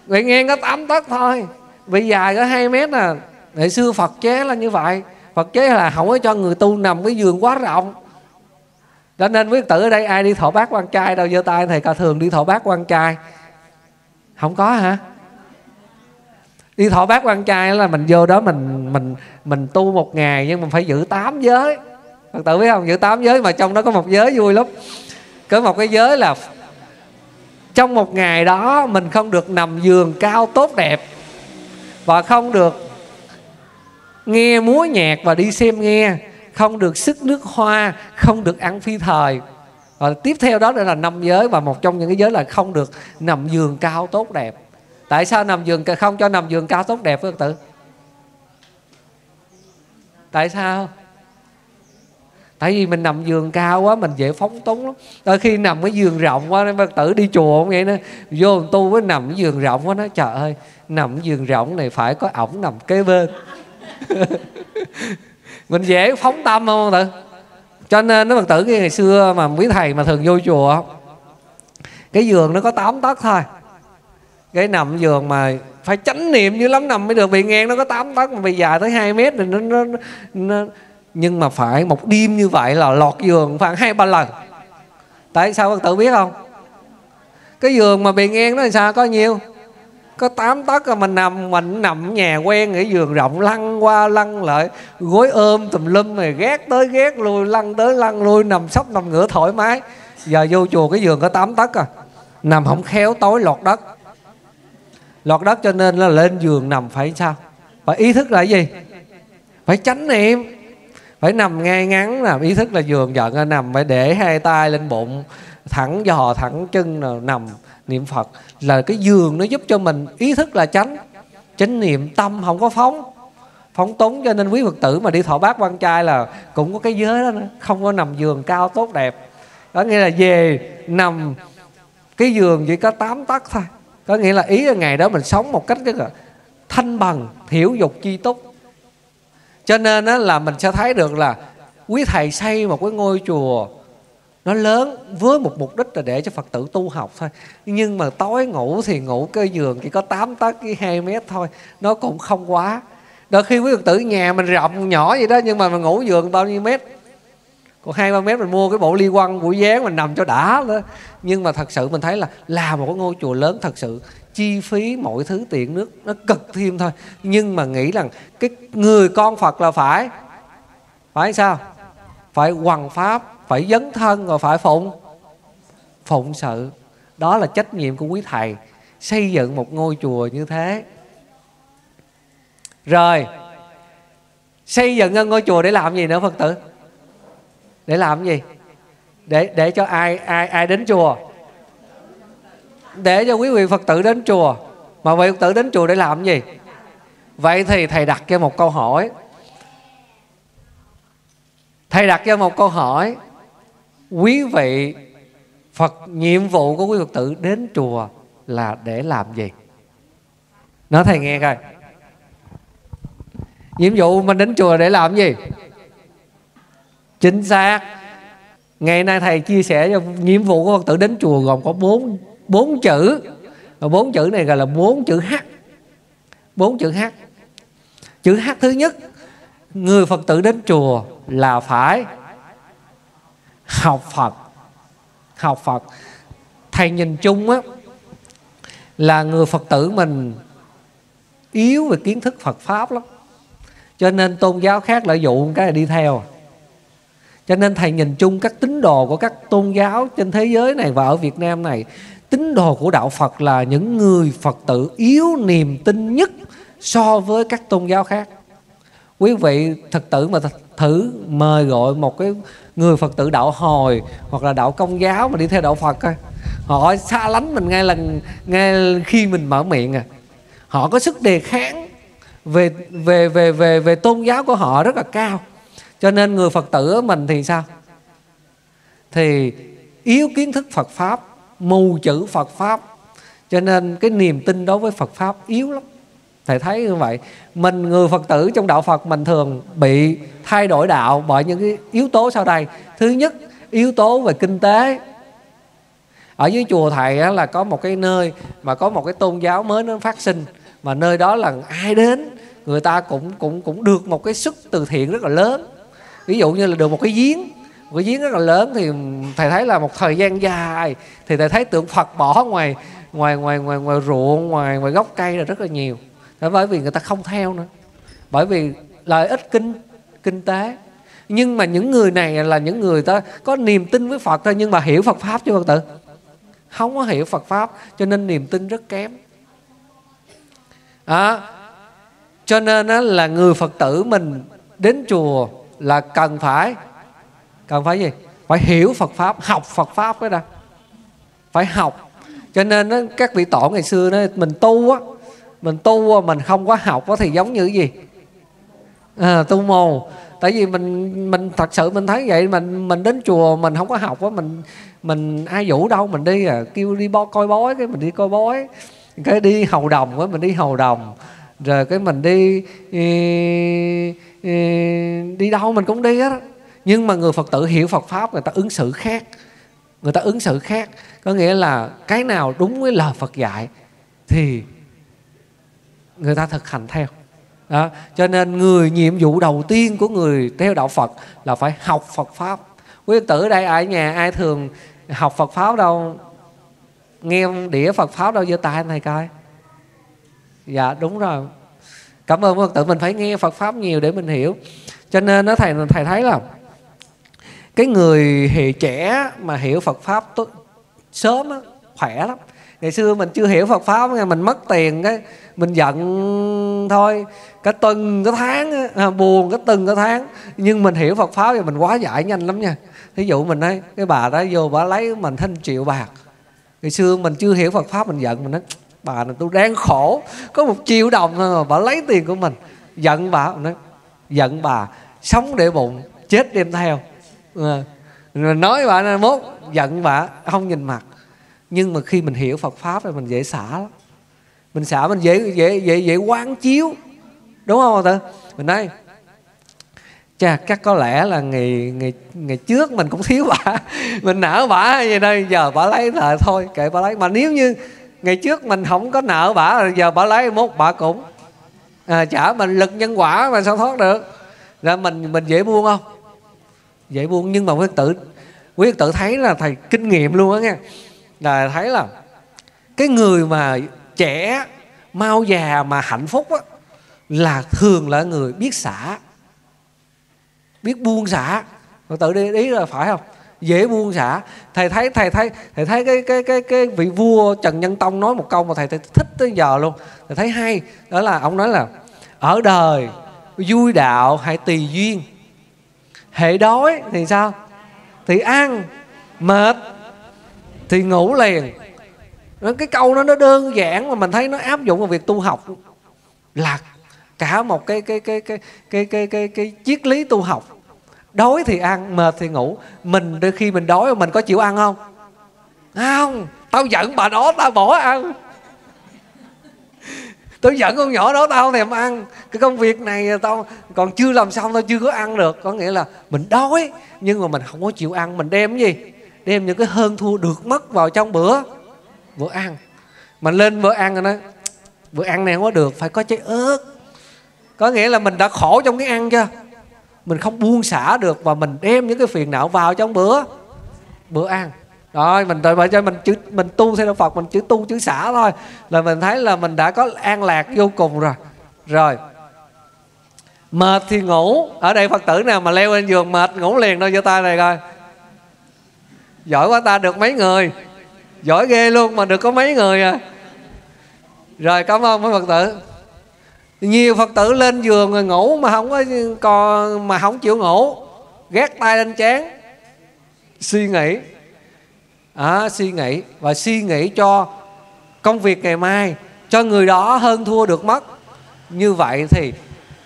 Bì ngang có tám tấc thôi. Bì dài có hai mét à. Ngày xưa phật chế là như vậy. Phật chế là không có cho người tu nằm cái giường quá rộng. Cho nên quý tử ở đây, ai đi thọ bát quan trai, đâu giơ tay thầy cả thường đi thọ bát quan trai. Không có hả? Đi thọ bát quan trai là mình vô đó mình mình mình tu một ngày nhưng mình phải giữ tám giới. Phật tử biết không? Giữ tám giới mà trong đó có một giới vui lắm. Có một cái giới là trong một ngày đó mình không được nằm giường cao tốt đẹp và không được nghe múa nhạc và đi xem nghe, không được sức nước hoa, không được ăn phi thời. Và tiếp theo đó là năm giới và một trong những cái giới là không được nằm giường cao tốt đẹp tại sao nằm giường không cho nằm giường cao tốt đẹp với tử? Tại sao? Tại vì mình nằm giường cao quá, mình dễ phóng túng lắm. Đôi khi nằm cái giường rộng quá nên phật tử đi chùa không vậy nữa vô tu với nằm cái giường rộng quá nó trời ơi, nằm giường rộng này phải có ổng nằm kế bên. *laughs* Mình dễ phóng tâm không, phật tử? Cho nên nó phật tử, cái ngày xưa mà quý thầy mà thường vô chùa cái giường nó có 8 tấc thôi cái nằm giường mà phải chánh niệm dữ lắm nằm mới được bị ngang nó có 8 tấc mà bị dài tới 2 mét thì nó, nó, nó nhưng mà phải một đêm như vậy là lọt giường khoảng hai ba lần. Tại sao các tự biết không? Cái giường mà bị ngang nó là sao có nhiêu? Có tám tấc rồi mình nằm mình nằm nhà quen cái giường rộng lăn qua lăn lại gối ôm tùm lum rồi ghét tới ghét lui lăn tới lăn lui nằm sấp nằm ngửa thoải mái. Giờ vô chùa cái giường có tám tấc à nằm không khéo tối lọt đất lọt đất cho nên là lên giường nằm phải sao? Phải ý thức là gì? Phải tránh niệm. Phải nằm ngay ngắn là ý thức là giường giận nằm, phải để hai tay lên bụng, thẳng giò, thẳng chân nào nằm niệm phật. Là cái giường nó giúp cho mình ý thức là tránh chánh niệm tâm không có phóng. Phóng túng cho nên quý phật tử mà đi thọ bát quan trai là cũng có cái giới đó nữa. Không có nằm giường cao tốt đẹp. Đó nghĩa là về nằm, cái giường chỉ có 8 tấc thôi có nghĩa là ý là ngày đó mình sống một cách rất là thanh bằng hiểu dục chi túc cho nên á, là mình sẽ thấy được là quý thầy xây một cái ngôi chùa nó lớn với một mục đích là để cho phật tử tu học thôi. Nhưng mà tối ngủ thì ngủ cái giường chỉ có 8 tấc với hai mét thôi nó cũng không quá. Đôi khi quý phật tử nhà mình rộng nhỏ vậy đó nhưng mà mình ngủ giường bao nhiêu mét? Còn hai ba mét mình mua cái bộ ly quăng của dán mình nằm cho đã đó. Nhưng mà thật sự mình thấy là làm một cái ngôi chùa lớn, thật sự chi phí mọi thứ tiện nước nó cực thêm thôi. Nhưng mà nghĩ rằng cái người con phật là phải phải sao? Phải hoằng pháp, phải dấn thân và phải phụng phụng sự. Đó là trách nhiệm của quý thầy, xây dựng một ngôi chùa như thế. Rồi, xây dựng ngôi chùa để làm gì nữa, phật tử? Để làm gì? Để để cho ai ai ai đến chùa. Để cho quý vị phật tử đến chùa. Mà vị phật tử đến chùa để làm gì? Vậy thì thầy đặt cho một câu hỏi. Thầy đặt cho một câu hỏi. Quý vị phật nhiệm vụ của quý phật tử đến chùa là để làm gì? Nói thầy nghe coi. Nhiệm vụ mình đến chùa để làm gì? Chính xác. Ngày nay thầy chia sẻ cho nhiệm vụ của phật tử đến chùa gồm có bốn bốn chữ. Và bốn chữ này gọi là bốn chữ h. Bốn chữ h. Chữ h thứ nhất, người phật tử đến chùa là phải học phật. Học phật. Thầy nhìn chung á, là người phật tử mình yếu về kiến thức phật pháp lắm. Cho nên tôn giáo khác lợi dụng cái là đi theo cho nên thầy nhìn chung các tín đồ của các tôn giáo trên thế giới này và ở Việt Nam này, tín đồ của đạo Phật là những người Phật tử yếu niềm tin nhất so với các tôn giáo khác. Quý vị thật tử mà thử mời gọi một cái người Phật tử đạo hồi hoặc là đạo công giáo mà đi theo đạo Phật coi. Họ xa lánh mình ngay lần, ngay khi mình mở miệng à? Họ có sức đề kháng về về về về về tôn giáo của họ rất là cao cho nên người phật tử mình thì sao? Thì yếu kiến thức phật pháp, mù chữ phật pháp. Cho nên cái niềm tin đối với phật pháp yếu lắm. Thầy thấy như vậy. Mình người phật tử trong đạo phật mình thường bị thay đổi đạo bởi những cái yếu tố sau đây. Thứ nhất, yếu tố về kinh tế. Ở dưới chùa thầy là có một cái nơi mà có một cái tôn giáo mới nó phát sinh, mà nơi đó là ai đến, người ta cũng cũng cũng được một cái sức từ thiện rất là lớn ví dụ như là được một cái giếng một cái giếng rất là lớn thì thầy thấy là một thời gian dài thì thầy thấy tượng Phật bỏ ngoài ngoài ngoài ngoài ngoài ruộng ngoài ngoài gốc cây là rất là nhiều. Đó bởi vì người ta không theo nữa. Bởi vì lợi ích kinh kinh tế. Nhưng mà những người này là những người ta có niềm tin với Phật thôi nhưng mà hiểu Phật pháp chứ Phật tử không có hiểu Phật pháp cho nên niềm tin rất kém. À, cho nên là người phật tử mình đến chùa là cần phải cần phải gì? Phải hiểu phật pháp học phật pháp cái đó phải học. Cho nên đó, các vị tổ ngày xưa đó mình tu á mình tu mình không có học á, thì giống như gì? À, tu mù tại vì mình mình thật sự mình thấy vậy mình mình đến chùa mình không có học á mình mình ai vũ đâu mình đi à kêu đi bo coi bói cái mình đi coi bói. Cái đi hầu đồng á mình đi hầu đồng. Rồi cái mình đi đi Ừ, đi đâu mình cũng đi hết nhưng mà người phật tử hiểu phật pháp, người ta ứng xử khác. Người ta ứng xử khác. Có nghĩa là cái nào đúng với lời phật dạy thì người ta thực hành theo. Đó. cho nên người nhiệm vụ đầu tiên của người theo đạo phật là phải học phật pháp. Quý tử đây, ở nhà ai thường học phật pháp đâu? Nghe đĩa phật pháp đâu? Giơ tay này coi. Dạ đúng rồi cảm ơn phật tử. Mình phải nghe phật pháp nhiều để mình hiểu. Cho nên nó thầy thầy thấy là cái người hệ trẻ mà hiểu phật pháp tốt, sớm á, khỏe lắm. Ngày xưa mình chưa hiểu phật pháp nghe mình mất tiền cái mình giận thôi. Cái tuần cái tháng à, buồn cái tuần cái tháng. Nhưng mình hiểu phật pháp thì mình quá giải nhanh lắm nha. Thí dụ mình ấy cái bà đó vô bà lấy mình thêm triệu bạc. Ngày xưa mình chưa hiểu phật pháp mình giận mình nói bà này tôi đang khổ. Có một triệu đồng thôi mà bà lấy tiền của mình. Giận bà nói, giận bà, sống để bụng, chết đem theo. Ờ, rồi nói bà này mốt, giận bà, không nhìn mặt. Nhưng mà khi mình hiểu Phật pháp thì mình dễ xả lắm. Mình xả, mình dễ dễ dễ dễ quán chiếu. Đúng không tự mình nói, chà, chắc có lẽ là ngày ngày ngày trước mình cũng thiếu bà. *laughs* Mình nở bà vậy đây, giờ bà lấy là thôi, kệ bà lấy. Mà nếu như ngày trước mình không có nợ bà giờ bà lấy mốt bà cũng à, trả mình lực nhân quả mà sao thoát được. Là mình mình dễ buông không? Dễ buông nhưng mà quý tự quý tự thấy là thầy kinh nghiệm luôn á nghe. Là thấy là cái người mà trẻ mau già mà hạnh phúc á là thường là người biết xả biết buông xả. Tự đi ý là phải không? Dễ buông xả. Thầy thấy thầy thấy thầy thấy cái cái cái cái vị vua trần nhân tông nói một câu mà thầy, thầy thích tới giờ luôn. Thầy thấy hay đó là ông nói là ở đời vui đạo hãy tùy duyên. Hệ đói thì sao? Thì ăn mệt thì ngủ liền. Cái câu nó nó đơn giản mà mình thấy nó áp dụng vào việc tu học. Là cả một cái cái cái cái cái cái cái cái triết lý tu học đói thì ăn, mệt thì ngủ. Mình đôi khi mình đói mình có chịu ăn không? Không. Tao giận bà đó, tao bỏ ăn. Tôi giận con nhỏ đó, tao không thèm ăn. Cái công việc này tao còn chưa làm xong, tao chưa có ăn được. Có nghĩa là mình đói, nhưng mà mình không có chịu ăn. Mình đem cái gì? Đem những cái hơn thua được mất vào trong bữa. Bữa ăn. Mình lên bữa ăn rồi nói, bữa ăn này không có được, phải có trái ớt. Có nghĩa là mình đã khổ trong cái ăn chưa? Mình không buông xả được và mình đem những cái phiền não vào trong bữa. Bữa ăn. Rồi, mình đợi cho mình chữ, mình tu theo đạo Phật, mình chữ tu, chữ xả thôi. Là mình thấy là mình đã có an lạc vô cùng rồi. Rồi. Mệt thì ngủ. Ở đây phật tử nào mà leo lên giường mệt, ngủ liền đâu cho tay này coi. Giỏi quá ta được mấy người. Giỏi ghê luôn mà được có mấy người à. Rồi, cảm ơn mấy phật tử nhiều phật tử lên giường rồi ngủ mà không có còn mà không chịu ngủ ghét tay lên chán. Suy nghĩ. À, suy nghĩ. Và suy nghĩ cho công việc ngày mai cho người đó hơn thua được mất. Như vậy thì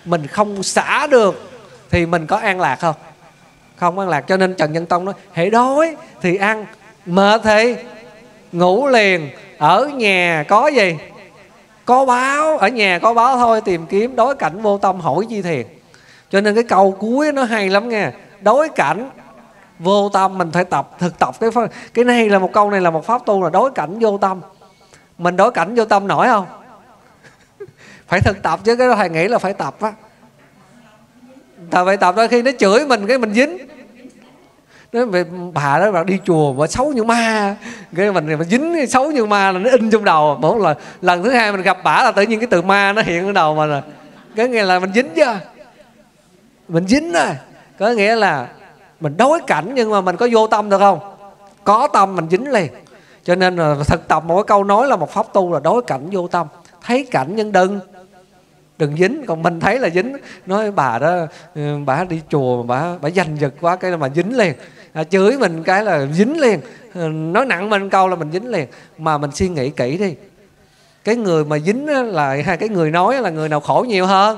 mình không xả được thì mình có an lạc không? Không an lạc cho nên trần nhân tông nói hễ đói thì ăn mệt thì ngủ liền ở nhà có gì? Có báo, ở nhà có báo thôi, tìm kiếm đối cảnh vô tâm hỏi chi thiền cho nên cái câu cuối nó hay lắm nghe, đối cảnh vô tâm, mình phải tập, thực tập cái cái này là một câu này là một pháp tu là đối cảnh vô tâm. Mình đối cảnh vô tâm nổi không? *laughs* Phải thực tập chứ, cái đó thầy nghĩ là phải tập á. Thầy phải tập đôi khi nó chửi mình, cái mình dính nói về bà đó, bà đi chùa mà xấu như ma. Cái mình mà dính xấu như ma là nó in trong đầu. Mỗi lần lần thứ hai mình gặp bà là tự nhiên cái từ ma nó hiện ở đầu mình là cái nghĩa là mình dính chưa? Mình dính rồi có nghĩa là mình đối cảnh nhưng mà mình có vô tâm được không? Có tâm mình dính liền. Cho nên là thực tập mỗi câu nói là một pháp tu là đối cảnh vô tâm. Thấy cảnh nhưng đừng đừng dính. Còn mình thấy là dính. Nói bà đó ừ, bà đi chùa mà bà bà giành giật quá cái là mà dính liền. À, chửi mình cái là dính liền. Ừ, nói nặng mình câu là mình dính liền. Mà mình suy nghĩ kỹ đi. Cái người mà dính là hai cái người nói là người nào khổ nhiều hơn?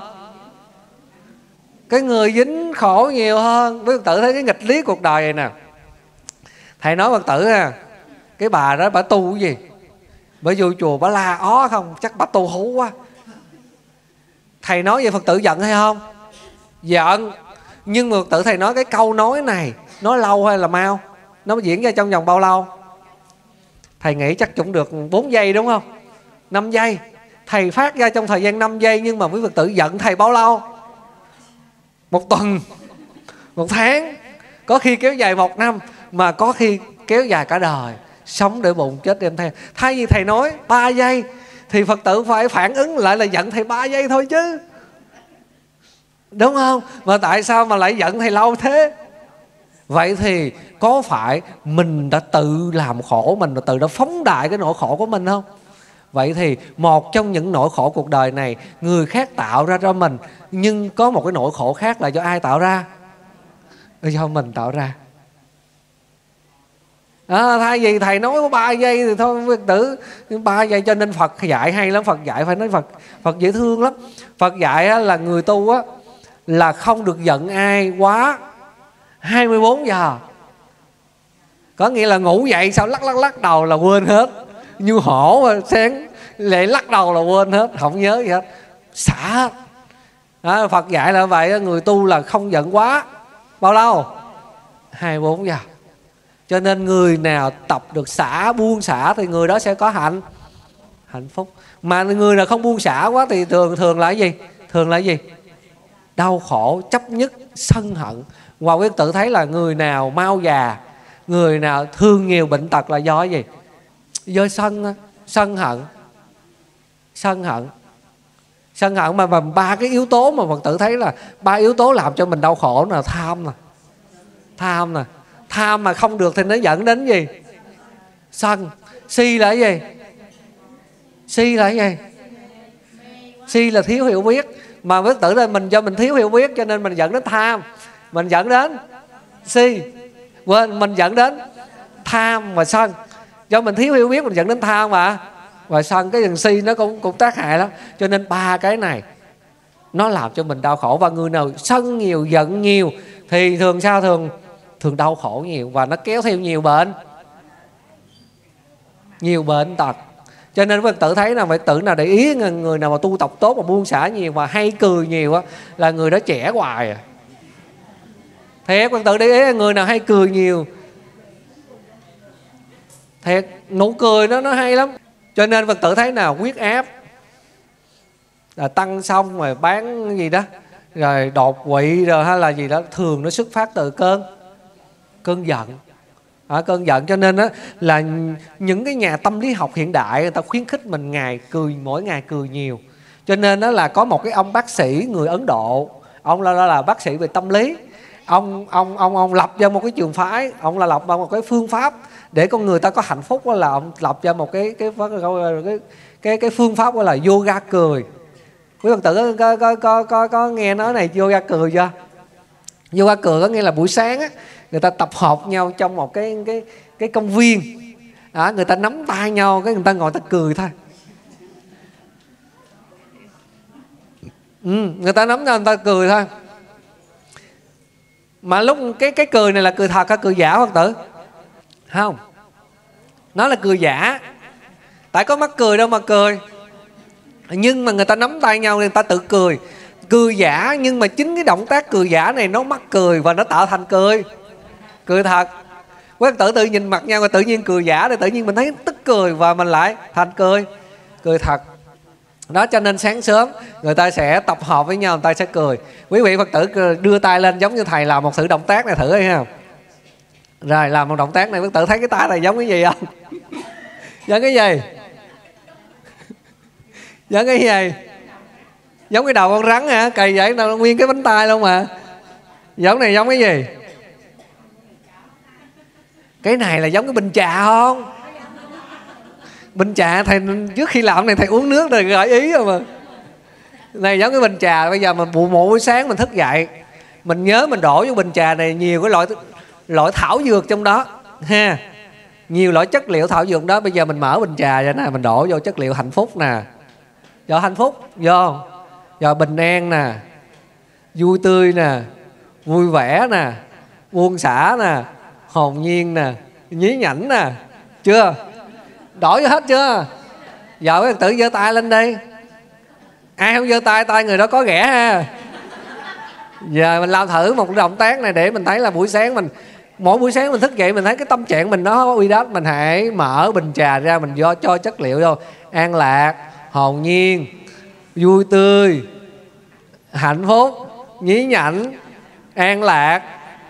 Cái người dính khổ nhiều hơn. Với phật tử thấy cái nghịch lý cuộc đời này nè. Thầy nói phật tử à cái bà đó bà tu cái gì? Bởi vô chùa bà la ó không chắc bà tu hú quá thầy nói vậy phật tử giận hay không? Giận. Nhưng mà phật tử thầy nói cái câu nói này nói lâu hay là mau? Nó diễn ra trong vòng bao lâu? Thầy nghĩ chắc cũng được 4 giây đúng không? 5 giây. Thầy phát ra trong thời gian 5 giây nhưng mà quý phật tử giận thầy bao lâu? Một tuần. Một tháng. Có khi kéo dài một năm, mà có khi kéo dài cả đời. Sống để bụng, chết đem theo. Thay vì thầy nói ba giây thì phật tử phải phản ứng lại là giận thầy ba giây thôi chứ. Đúng không? Mà tại sao mà lại giận thầy lâu thế? Vậy thì có phải mình đã tự làm khổ mình tự đã phóng đại cái nỗi khổ của mình không? Vậy thì một trong những nỗi khổ cuộc đời này, người khác tạo ra cho mình, nhưng có một cái nỗi khổ khác là do ai tạo ra? Do mình tạo ra à, thay vì thầy nói có ba giây thì thôi phật tử ba giây cho nên phật dạy hay lắm phật dạy phải nói phật phật dễ thương lắm. Phật dạy là người tu á là không được giận ai quá 24 giờ. Có nghĩa là ngủ dậy sao lắc lắc lắc đầu là quên hết. Như hổ mà sáng lại lắc đầu là quên hết không nhớ gì hết. Xả à, Phật dạy là vậy người tu là không giận quá. Bao lâu? 24 giờ cho nên người nào tập được xả buông xả thì người đó sẽ có hạnh. Hạnh phúc. Mà người nào không buông xả quá thì thường thường là cái gì? Thường là cái gì? Đau khổ chấp nhất sân hận. Hòa quyết tự thấy là người nào mau già người nào thương nhiều bệnh tật là do cái gì? Do sân sân hận. Sân hận. Sân hận mà, mà ba cái yếu tố mà phật tử thấy là ba yếu tố làm cho mình đau khổ là tham nè. Tham nè tham mà không được thì nó dẫn đến gì? Sân. Si là cái gì? Si là cái gì? Si là thiếu hiểu biết. Mà với tử là mình do mình thiếu hiểu biết cho nên mình dẫn đến tham mình dẫn đến si. Quên, mình dẫn đến tham và sân. Do mình thiếu hiểu biết, mình dẫn đến tham mà. Và sân, cái dần si nó cũng cũng tác hại lắm. Cho nên ba cái này, nó làm cho mình đau khổ. Và người nào sân nhiều, giận nhiều, thì thường sao thường? Thường đau khổ nhiều và nó kéo theo nhiều bệnh. Nhiều bệnh tật. Cho nên phật tử thấy là phải tự nào để ý người nào mà tu tập tốt mà buông xả nhiều và hay cười nhiều á, là người đó trẻ hoài à. Thiệt phật tử để ý người nào hay cười nhiều. Thiệt nụ cười nó nó hay lắm. Cho nên phật tử thấy nào quyết áp là tăng xong rồi bán gì đó, rồi đột quỵ rồi hay là gì đó, thường nó xuất phát từ cơn cơn giận. À, cơn giận cho nên á là những cái nhà tâm lý học hiện đại người ta khuyến khích mình ngày cười mỗi ngày cười nhiều. Cho nên đó là có một cái ông bác sĩ người ấn độ ông là, là, là bác sĩ về tâm lý. Ông ông ông ông lập ra một cái trường phái ông là lập ra một cái phương pháp để con người ta có hạnh phúc đó là ông lập ra một cái cái cái cái cái, cái phương pháp gọi là yoga cười. Quý phật tử có có có có, có nghe nói này yoga cười chưa? Yoga cười có nghĩa là buổi sáng á người ta tập hợp nhau trong một cái cái cái công viên. À, người ta nắm tay nhau cái người ta ngồi ta cười thôi. Ừ, người ta nắm nhau người ta cười thôi. Mà lúc cái cái cười này là cười thật hay cười giả phật tử? Không. Nó là cười giả. Tại có mắt cười đâu mà cười. Nhưng mà người ta nắm tay nhau người ta tự cười. Cười giả nhưng mà chính cái động tác cười giả này nó mắc cười và nó tạo thành cười cười thật. Quán tử tự nhìn mặt nhau và tự nhiên cười giả thì tự nhiên mình thấy tức cười và mình lại thành cười. Cười thật. Đó, cho nên sáng sớm, người ta sẽ tập hợp với nhau, người ta sẽ cười. Quý vị phật tử đưa tay lên giống như thầy làm một sự động tác này thử hay không rồi, làm một động tác này, phật tử thấy cái tay này giống cái gì không? *laughs* Giống cái gì? *laughs* Giống cái gì? Giống cái đầu con rắn hả? Cày vậy nguyên cái bánh tay luôn mà. Giống này giống cái gì? Cái này là giống cái bình trà không? Bình trà thầy, trước khi làm này thầy uống nước rồi gợi ý rồi mà. Này, giống cái bình trà, bây giờ mình buổi mỗi sáng mình thức dậy, mình nhớ mình đổ vô bình trà này nhiều cái loại loại thảo dược trong đó, ha. Nhiều loại chất liệu thảo dược đó, bây giờ mình mở bình trà ra nè, mình đổ vô chất liệu hạnh phúc nè. Do hạnh phúc, vô. Do bình an nè. Vui tươi nè. Vui vẻ nè. Buông xả nè hồn nhiên nè, nhí nhảnh nè. Chưa? Đổi hết chưa? Giờ các tự giơ tay lên đây ai không giơ tay tay người đó có ghẻ ha. Giờ mình làm thử một động tác này để mình thấy là buổi sáng mình, mỗi buổi sáng mình thức dậy mình thấy cái tâm trạng mình nó uy đắc mình hãy mở bình trà ra, mình do cho chất liệu vô. An lạc, hồn nhiên, vui tươi, hạnh phúc, nhí nhảnh, an lạc,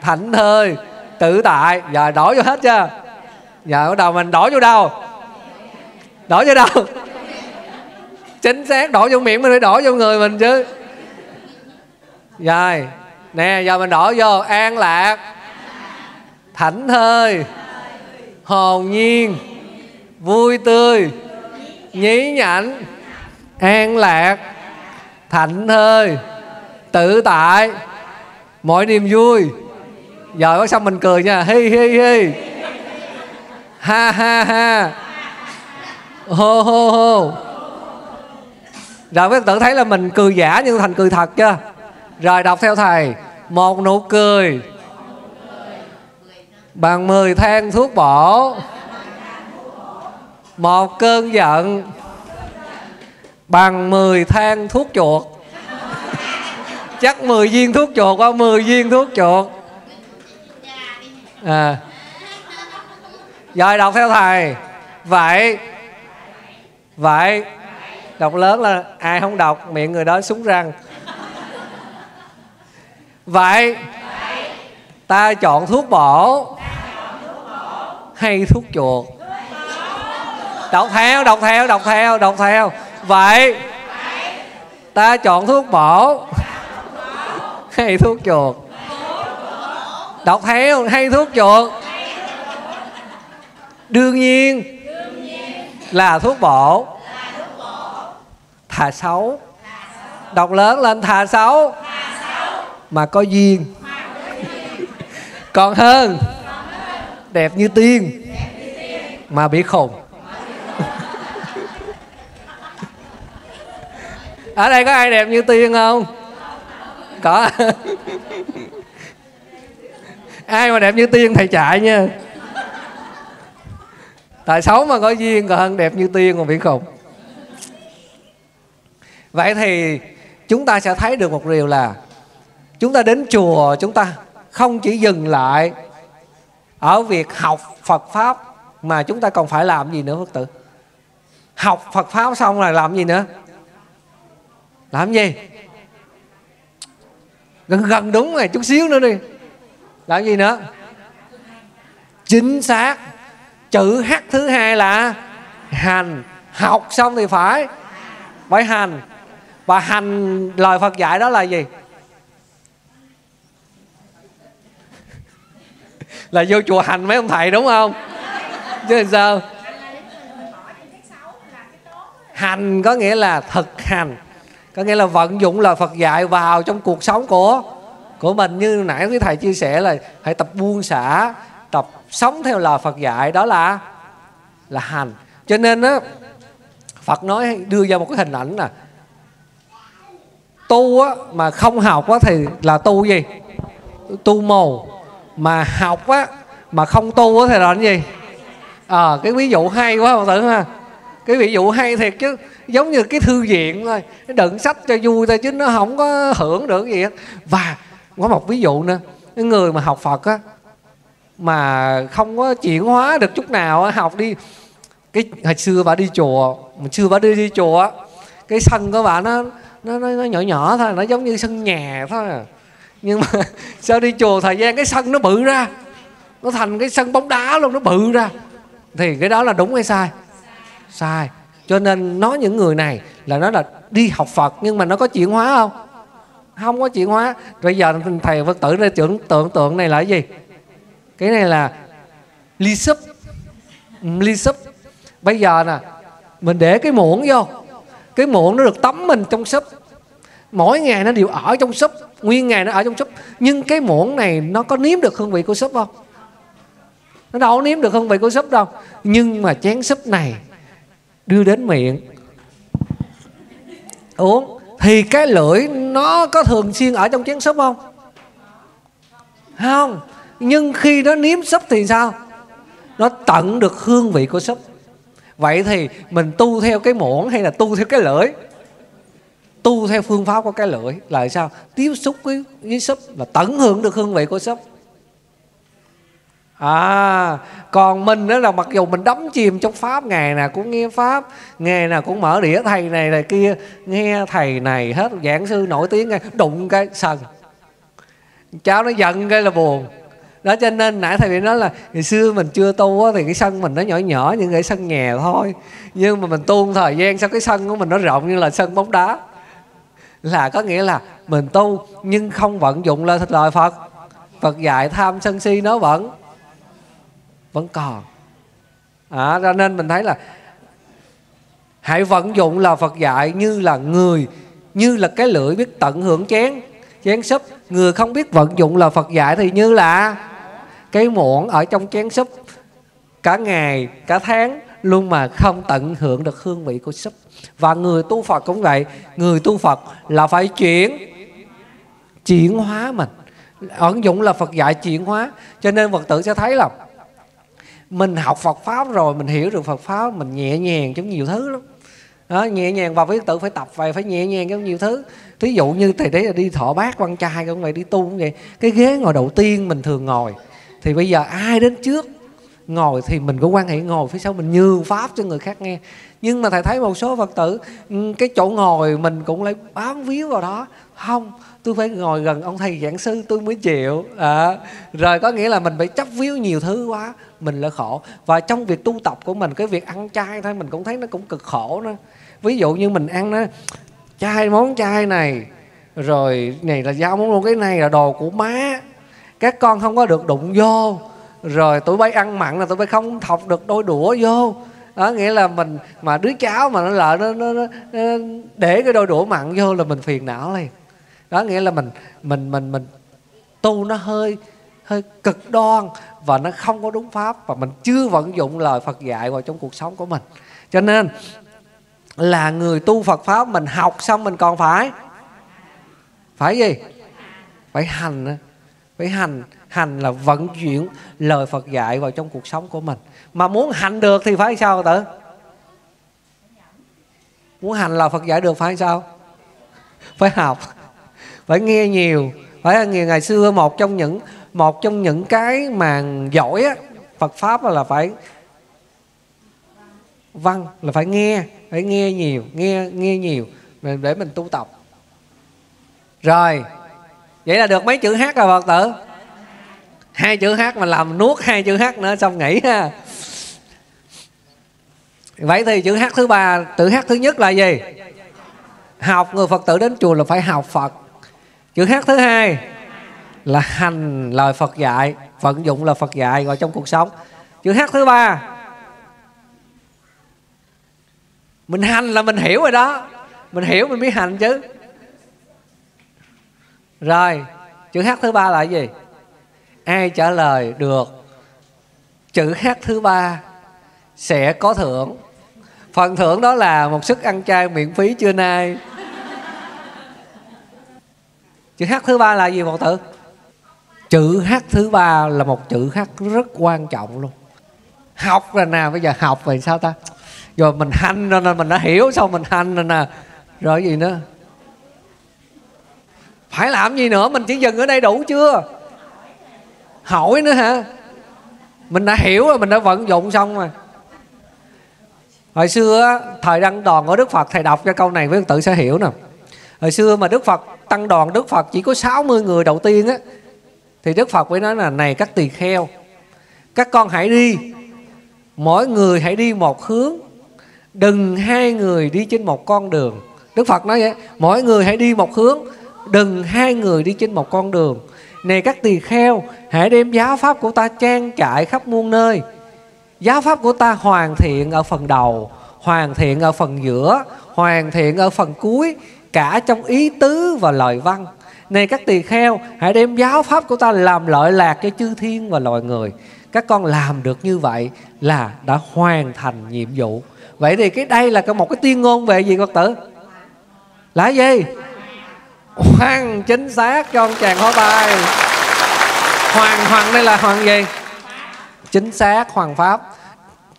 thảnh thơi tự tại. Giờ đổi vô hết chưa? Giờ bắt đầu mình đổi vô đâu? Đổi vô đâu? Chính xác, đổi vô miệng mình phải đổi vô người mình chứ. Rồi, nè, giờ mình đổi vô an lạc. Thảnh thơi. Hồn nhiên. Vui tươi. Nhí nhảnh. An lạc. Thảnh thơi. Tự tại. Mọi niềm vui giờ có xong mình cười nha. Hi hi hi. Ha ha ha. Hô hô hô. Rồi các tự thấy là mình cười giả nhưng thành cười thật chưa? Rồi đọc theo thầy. Một nụ cười. Bằng mười than thuốc bổ. Một cơn giận. Bằng mười than thuốc chuột. Chắc mười viên thuốc chuột qua mười viên thuốc chuột à rồi, đọc theo thầy. Vậy vậy, đọc lớn là ai không đọc, miệng người đó súng răng. Vậy, ta chọn thuốc bổ. Hay thuốc chuột. Đọc theo đọc theo đọc theo đọc theo. Vậy, ta chọn thuốc bổ. Hay thuốc chuột đọc theo hay thuốc chuột. Đương nhiên. Là thuốc bổ. Thà xấu. Đọc lớn lên thà xấu. Mà có duyên. Còn hơn. Đẹp như tiên. Mà bị khùng. Ở đây có ai đẹp như tiên không? Có ai mà đẹp như tiên thầy chạy nha. Tại xấu mà có duyên, còn hơn đẹp như tiên còn bị không vậy thì chúng ta sẽ thấy được một điều là chúng ta đến chùa, chúng ta không chỉ dừng lại ở việc học Phật pháp mà chúng ta còn phải làm gì nữa, Phật tử? Học Phật pháp xong rồi làm gì nữa? Làm gì? Gần gần đúng rồi, chút xíu nữa đi là gì nữa? Chính xác. Chữ h thứ hai là hành. Học xong thì phải. Phải hành. Và hành, lời phật dạy đó là gì? *laughs* Là vô chùa hành mấy ông thầy đúng không? Chứ làm sao? Hành có nghĩa là thực hành. Có nghĩa là vận dụng lời Phật dạy vào trong cuộc sống của của mình. Như nãy quý thầy chia sẻ là hãy tập buông xả tập sống theo lời Phật dạy đó là là hành. Cho nên á Phật nói đưa ra một cái hình ảnh là tu á mà không học á thì là tu gì? Tu mù mà học á mà không tu á thì là cái gì? À, cái ví dụ hay quá không tử ha. Cái ví dụ hay thiệt chứ. Giống như cái thư viện thôi. Đựng sách cho vui thôi chứ nó không có hưởng được gì hết. Và có một ví dụ nữa. Cái người mà học phật á mà không có chuyển hóa được chút nào học đi. Cái hồi xưa bà đi chùa mà xưa bà đi đi chùa cái sân của bà nó nó, nó, nó nhỏ nhỏ thôi nó giống như sân nhà thôi à. nhưng mà *laughs* sao đi chùa thời gian cái sân nó bự ra. Nó thành cái sân bóng đá luôn nó bự ra. Thì cái đó là đúng hay sai? Sai. Cho nên nói những người này là nó là đi học phật nhưng mà nó có chuyển hóa không? Không có chuyển hóa bây giờ thầy phật tử này tưởng tượng tượng này là cái gì? Cái này là ly súp. Ừ, ly súp. Bây giờ nè, mình để cái muỗng vô. Cái muỗng nó được tắm mình trong súp. Mỗi ngày nó đều ở trong súp. Nguyên ngày nó ở trong súp. Nhưng cái muỗng này nó có nếm được hương vị của súp không? Nó đâu nếm được hương vị của súp đâu. Nhưng mà chén súp này đưa đến miệng. Uống thì cái lưỡi nó có thường xuyên ở trong chén súp không? Không. Nhưng khi nó nếm súp thì sao? Nó tận được hương vị của súp. Vậy thì mình tu theo cái muỗng hay là tu theo cái lưỡi? Tu theo phương pháp của cái lưỡi là sao? Tiếp xúc với, với súp là tận hưởng được hương vị của súp à còn mình đó là mặc dù mình đắm chìm trong pháp ngày nào cũng nghe pháp ngày nào cũng mở đĩa thầy này này kia nghe thầy này hết giảng sư nổi tiếng nghe đụng cái sân cháu nó giận cái là buồn. Đó cho nên nãy thầy bị nói là ngày xưa mình chưa tu á, thì cái sân mình nó nhỏ nhỏ như cái sân nhà thôi. Nhưng mà mình tu thời gian sau cái sân của mình nó rộng như là sân bóng đá. Là có nghĩa là mình tu nhưng không vận dụng lên lời Phật. Phật dạy tham sân si nó vẫn vẫn còn. À, ra nên mình thấy là hãy vận dụng là Phật dạy như là người như là cái lưỡi biết tận hưởng chén chén súp. Người không biết vận dụng là Phật dạy thì như là cái muỗng ở trong chén súp. Cả ngày cả tháng luôn mà không tận hưởng được hương vị của súp. Và người tu Phật cũng vậy. Người tu Phật là phải chuyển chuyển hóa mình. Ẩn dụng là Phật dạy chuyển hóa. Cho nên Phật tử sẽ thấy là mình học Phật pháp rồi mình hiểu được Phật pháp mình nhẹ nhàng trong nhiều thứ lắm. Đó, nhẹ nhàng và viết tự phải tập về phải nhẹ nhàng trong nhiều thứ. Thí dụ như thầy đấy là đi thọ bát quan trai cũng vậy đi tu cũng vậy. Cái ghế ngồi đầu tiên mình thường ngồi. Thì bây giờ ai đến trước ngồi thì mình có quan hệ ngồi phía sau mình nhường pháp cho người khác nghe. Nhưng mà thầy thấy một số phật tử ừ, cái chỗ ngồi mình cũng lại bám víu vào đó. Không tôi phải ngồi gần ông thầy giảng sư tôi mới chịu. À, rồi có nghĩa là mình phải chấp víu nhiều thứ quá mình là khổ. Và trong việc tu tập của mình cái việc ăn chay thôi mình cũng thấy nó cũng cực khổ nữa ví dụ như mình ăn nó chay món chay này rồi này là giao món luôn cái này là đồ của má. Các con không có được đụng vô rồi tụi bay ăn mặn là tụi bay không thọc được đôi đũa vô. Đó nghĩa là mình mà đứa cháu mà nó lỡ nó, nó, nó, nó để cái đôi đũa mặn vô là mình phiền não liền đó nghĩa là mình mình mình mình tu nó hơi hơi cực đoan và nó không có đúng pháp và mình chưa vận dụng lời Phật dạy vào trong cuộc sống của mình. Cho nên là người tu Phật pháp mình học xong mình còn phải phải gì? Phải hành phải hành hành là vận chuyển lời Phật dạy vào trong cuộc sống của mình. Mà muốn hành được thì phải sao tử? Muốn hành là Phật dạy được phải sao? Phải học phải nghe nhiều, phải nghe ngày xưa một trong những, một trong những cái mà giỏi á, Phật pháp là phải văn, là phải nghe phải nghe nhiều, nghe nghe nhiều để mình tu tập. Rồi, vậy là được mấy chữ hát rồi phật tử? Hai chữ hát mà làm nuốt hai chữ hát nữa xong nghỉ ha. Vậy thì chữ hát thứ ba, chữ hát thứ nhất là gì? Học người phật tử đến chùa là phải học phật chữ hát thứ hai là hành lời phật dạy, vận dụng lời phật dạy vào trong cuộc sống. Chữ hát thứ ba, mình hành là mình hiểu rồi đó. Mình hiểu, mình biết hành chứ. Rồi, chữ hát thứ ba là gì? Ai trả lời được? Chữ hát thứ ba sẽ có thưởng. Phần thưởng đó là một suất ăn chay miễn phí trưa nay chữ H thứ ba là gì một tử? Chữ H thứ ba là một chữ H rất quan trọng luôn. Học là nào bây giờ học rồi sao ta? Rồi mình hành rồi nè, mình đã hiểu xong mình hành rồi nè. Rồi gì nữa? Phải làm gì nữa? Mình chỉ dừng ở đây đủ chưa? Hỏi nữa hả? Mình đã hiểu rồi, mình đã vận dụng xong rồi. Hồi xưa thời đăng đoàn ở đức phật, thầy đọc cho câu này với tự sẽ hiểu nè hồi xưa mà đức phật, tăng đoàn đức phật chỉ có 60 người đầu tiên á, thì đức phật mới nói là này các tỳ kheo, các con hãy đi, mỗi người hãy đi một hướng, đừng hai người đi trên một con đường. Đức phật nói vậy, mỗi người hãy đi một hướng, đừng hai người đi trên một con đường. Này các tỳ kheo, hãy đem giáo pháp của ta trang trải khắp muôn nơi. Giáo pháp của ta hoàn thiện ở phần đầu, hoàn thiện ở phần giữa, hoàn thiện ở phần cuối cả trong ý tứ và lời văn. Này các tỳ kheo, hãy đem giáo pháp của ta làm lợi lạc cho chư thiên và loài người. Các con làm được như vậy là đã hoàn thành nhiệm vụ. Vậy thì cái đây là một cái tiên ngôn về gì, phật tử? Là gì? Hoàng chính xác cho ông chàng hóa bài. Hoàng Hoàng đây là Hoàng gì? Chính xác, Hoàng Pháp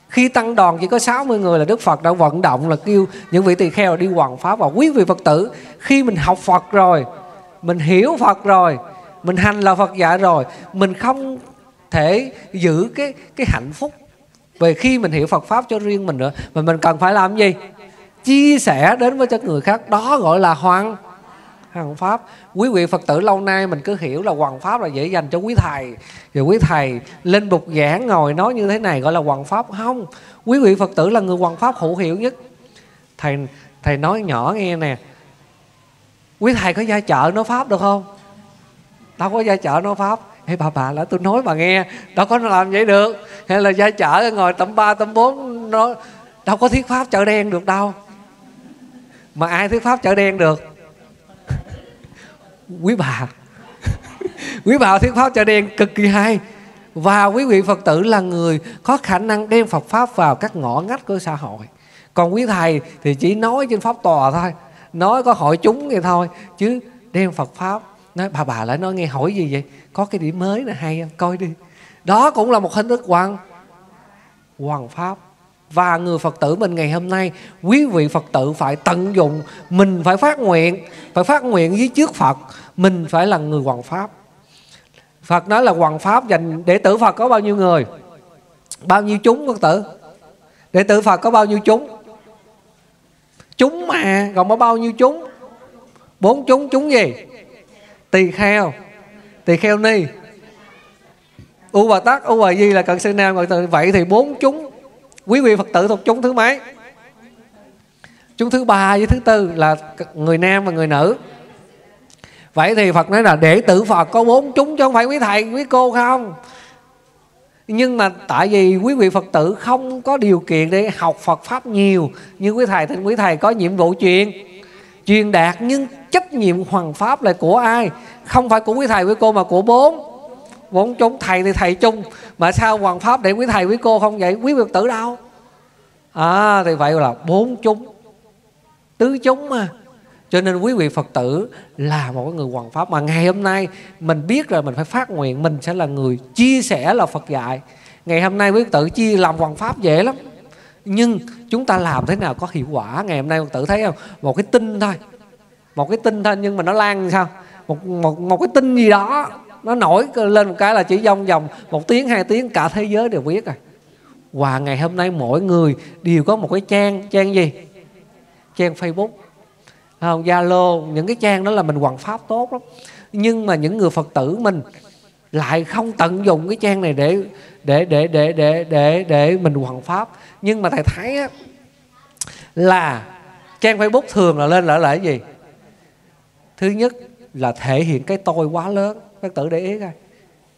khi tăng đoàn chỉ có 60 người là Đức Phật đã vận động, là kêu những vị tỳ kheo đi hoàng pháp và quý vị Phật tử. Khi mình học Phật rồi, mình hiểu Phật rồi, mình hành là Phật dạy rồi, mình không thể giữ cái cái hạnh phúc về khi mình hiểu Phật pháp cho riêng mình nữa. Mà mình cần phải làm gì? Chia sẻ đến với cho người khác. Đó gọi là hoàng hoàng pháp. Quý vị phật tử lâu nay mình cứ hiểu là hoàng pháp là dễ dành cho quý thầy. Rồi quý thầy lên bục giảng ngồi nói như thế này gọi là hoàng pháp không? Quý vị phật tử là người hoàng pháp hữu hiệu nhất. Thầy thầy nói nhỏ nghe nè. Quý thầy có gia trợ nói pháp được không? Đâu có gia trợ nói pháp. Ê, bà bà là tôi nói bà nghe. Đâu có làm vậy được. Hay là gia trợ ngồi tầm 3 tầm 4 nó Đâu có thuyết pháp chợ đen được đâu. Mà ai thuyết pháp chợ đen được? Quý bà. *laughs* Quý bà thuyết pháp chợ đen cực kỳ hay. Và quý vị phật tử là người có khả năng đem phật pháp vào các ngõ ngách của xã hội. Còn quý thầy thì chỉ nói trên pháp tòa thôi, nói có hội chúng vậy thôi, chứ đem phật pháp. Nói, bà bà lại nói nghe hỏi gì vậy? Có cái điểm mới này hay không? Coi đi. Đó cũng là một hình thức hoàng hoàng pháp và người Phật tử mình ngày hôm nay, quý vị Phật tử phải tận dụng, mình phải phát nguyện, phải phát nguyện với trước Phật, mình phải là người hoàng pháp. Phật nói là hoàng pháp dành để tử Phật có bao nhiêu người? Bao nhiêu chúng Phật tử? Để tử Phật có bao nhiêu chúng? Chúng mà còn có bao nhiêu chúng? Bốn chúng chúng gì? Tỳ kheo. Tỳ kheo ni. U bà tát, u bà di là cận sư nam vậy thì bốn chúng quý vị phật tử thuộc chúng thứ mấy? Chúng thứ ba với thứ tư là người nam và người nữ. Vậy thì phật nói là đệ tử phật có bốn chúng chứ không phải quý thầy, quý cô không? Nhưng mà tại vì quý vị phật tử không có điều kiện để học phật pháp nhiều như quý thầy, thì quý thầy có nhiệm vụ truyền truyền đạt, nhưng trách nhiệm hoàng pháp là của ai? Không phải của quý thầy, quý cô mà của bốn bốn chúng thầy thì thầy chung. Mà sao hoàng pháp để quý thầy, quý cô không vậy? Quý phật tử đâu? À thì vậy là bốn chúng. Tứ chúng mà. Cho nên quý vị phật tử là một người hoàng pháp mà ngày hôm nay mình biết rồi, mình phải phát nguyện mình sẽ là người chia sẻ là phật dạy. Ngày hôm nay quý phật tử chia làm hoàng pháp dễ lắm. Nhưng chúng ta làm thế nào có hiệu quả? Ngày hôm nay phật tử thấy không? Một cái tin thôi. Một cái tin thôi nhưng mà nó lan sao? Một một một cái tin gì đó nó nổi lên một cái là chỉ vòng vòng một tiếng hai tiếng cả thế giới đều biết rồi. Và ngày hôm nay mỗi người đều có một cái trang trang gì? Trang facebook. Không? Zalo những cái trang đó là mình hoàn pháp tốt lắm. Nhưng mà những người phật tử mình lại không tận dụng cái trang này để để để để để để để mình hoàn pháp. Nhưng mà thầy thấy á, là trang facebook thường là lên lại là cái gì? Thứ nhất là thể hiện cái tôi quá lớn các tử để ý coi.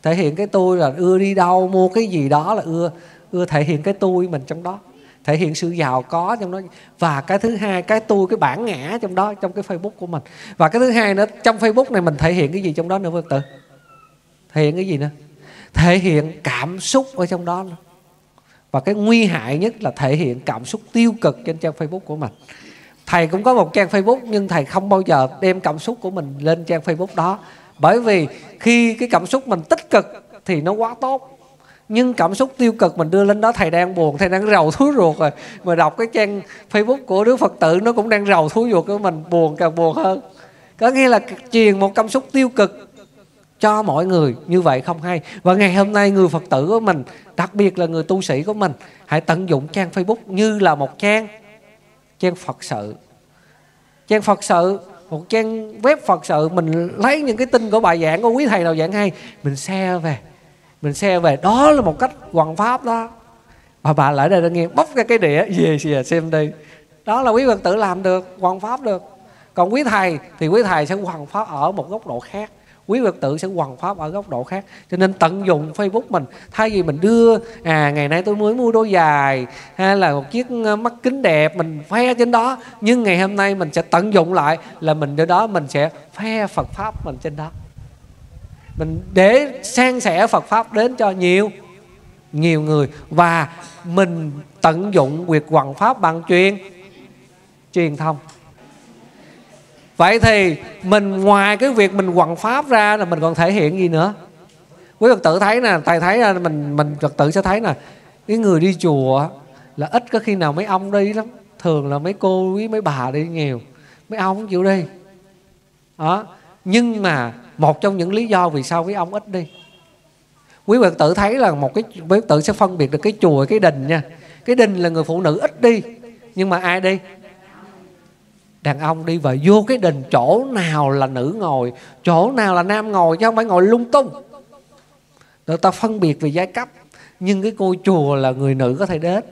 Thể hiện cái tôi là ưa đi đâu, mua cái gì đó là ưa ưa thể hiện cái tôi mình trong đó. Thể hiện sự giàu có trong đó. Và cái thứ hai, cái tôi, cái bản ngã trong đó, trong cái facebook của mình. Và cái thứ hai nữa, trong facebook này mình thể hiện cái gì trong đó nữa, phật tử? Thể hiện cái gì nữa? Thể hiện cảm xúc ở trong đó nữa. và cái nguy hại nhất là thể hiện cảm xúc tiêu cực trên trang facebook của mình. Thầy cũng có một trang facebook, nhưng thầy không bao giờ đem cảm xúc của mình lên trang facebook đó bởi vì khi cái cảm xúc mình tích cực thì nó quá tốt. Nhưng cảm xúc tiêu cực mình đưa lên đó, thầy đang buồn, thầy đang rầu thúi ruột rồi. Mà đọc cái trang facebook của đứa phật tử, nó cũng đang rầu thúi ruột của mình, buồn, càng buồn hơn. Có nghĩa là truyền một cảm xúc tiêu cực cho mọi người. Như vậy không hay. Và ngày hôm nay người phật tử của mình, đặc biệt là người tu sĩ của mình, hãy tận dụng trang facebook như là một trang trang phật sự. Trang phật sự một trang web phật sự mình lấy những cái tin của bài giảng của quý thầy nào giảng hay mình share về. Mình share về. Đó là một cách hoàn pháp đó. Mà bà lại đây đã nghe bóc ra cái đĩa về yeah, xem đi. Đó là quý phật tử làm được hoàn pháp được. Còn quý thầy thì quý thầy sẽ hoàn pháp ở một góc độ khác quý phật tử sẽ hoàn pháp ở góc độ khác. Cho nên tận dụng facebook mình. Thay vì mình đưa à ngày nay tôi mới mua đôi dài hay là một chiếc mắt kính đẹp mình khoe trên đó, nhưng ngày hôm nay mình sẽ tận dụng lại là mình ở đó mình sẽ khoe phật pháp mình trên đó. Mình để san sẻ Phật pháp đến cho nhiều nhiều người và mình tận dụng việc hoằng pháp bằng truyền truyền thông vậy thì mình ngoài cái việc mình hoằng pháp ra là mình còn thể hiện gì nữa? Quý phật tử thấy nè thầy thấy là mình mình phật tử sẽ thấy nè, cái người đi chùa là ít có khi nào mấy ông đi lắm. Thường là mấy cô với mấy bà đi nhiều. Mấy ông không chịu đi. Đó. Nhưng mà một trong những lý do vì sao cái ông ít đi. Quý phật tử thấy là một cái, quý phật tử sẽ phân biệt được cái chùa, cái đình nha. Cái đình là người phụ nữ ít đi, nhưng mà ai đi? Đàn ông đi và vô cái đình chỗ nào là nữ ngồi, chỗ nào là nam ngồi chứ không phải ngồi lung tung. Người ta phân biệt về giai cấp, nhưng cái ngôi chùa là người nữ có thể đến.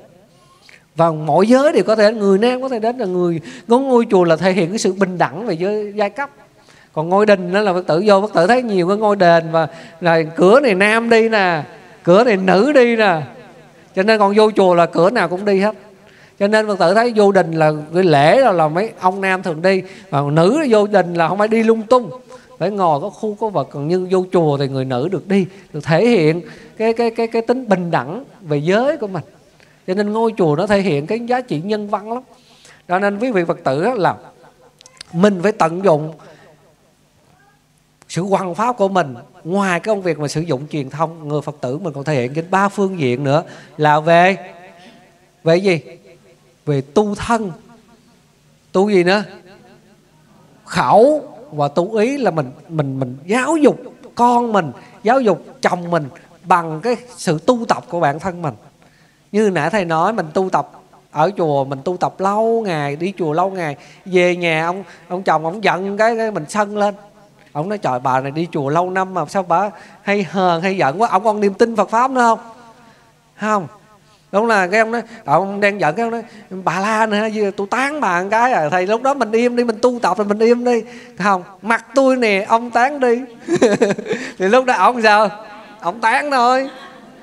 Và mỗi giới đều có thể đến, người nam có thể đến là người, có ngôi chùa là thể hiện cái sự bình đẳng về giới giai cấp. Còn ngôi đình đó là phật tử vô, phật tử thấy nhiều cái ngôi đền và rồi cửa này nam đi nè, cửa này nữ đi nè. Cho nên còn vô chùa là cửa nào cũng đi hết cho nên phật tử thấy vô đình là cái lễ là, là mấy ông nam thường đi và nữ vô đình là không phải đi lung tung. Phải ngồi có khu có vật còn như vô chùa thì người nữ được đi được thể hiện cái cái cái cái tính bình đẳng về giới của mình. Cho nên ngôi chùa nó thể hiện cái giá trị nhân văn lắm. Cho nên quý vị phật tử là mình phải tận dụng sự hoàn pháp của mình. Ngoài cái công việc mà sử dụng truyền thông người phật tử mình còn thể hiện trên ba phương diện nữa. Là về về gì? Về tu thân. Tu gì nữa? Khẩu và tu ý là mình mình mình giáo dục con mình giáo dục chồng mình bằng cái sự tu tập của bản thân mình. Như nãy thầy nói mình tu tập ở chùa mình tu tập lâu ngày đi chùa lâu ngày về nhà ông ông chồng ông giận cái, cái mình sân lên. Ông nói trời bà này đi chùa lâu năm mà sao bà hay hờn hay giận quá ông còn niềm tin phật pháp nữa không? Không đúng là cái ông nói ờ, ông đang giận cái ông nói bà la nữa tôi tán bà một cái à? Thầy lúc đó mình im đi, mình tu tập rồi mình im đi. Không mặt tôi nè, ông tán đi. *laughs* Thì lúc đó ông sao? Ông tán thôi.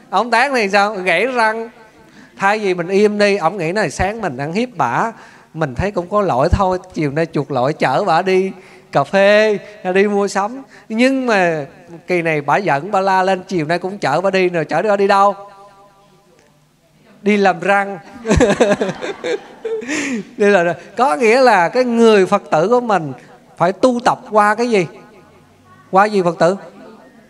Ông tán thì sao? Gãy răng. Thay vì mình im đi, ông nghĩ này, sáng mình ăn hiếp bả mình thấy cũng có lỗi thôi, chiều nay chuột lỗi chở bả đi cà phê đi mua sắm. Nhưng mà kỳ này bả giận bả la lên, chiều nay cũng chở bả đi, rồi chở bả đi đâu? Đi làm răng. *laughs* Đi là có nghĩa là cái người phật tử của mình phải tu tập qua cái gì? Qua gì phật tử?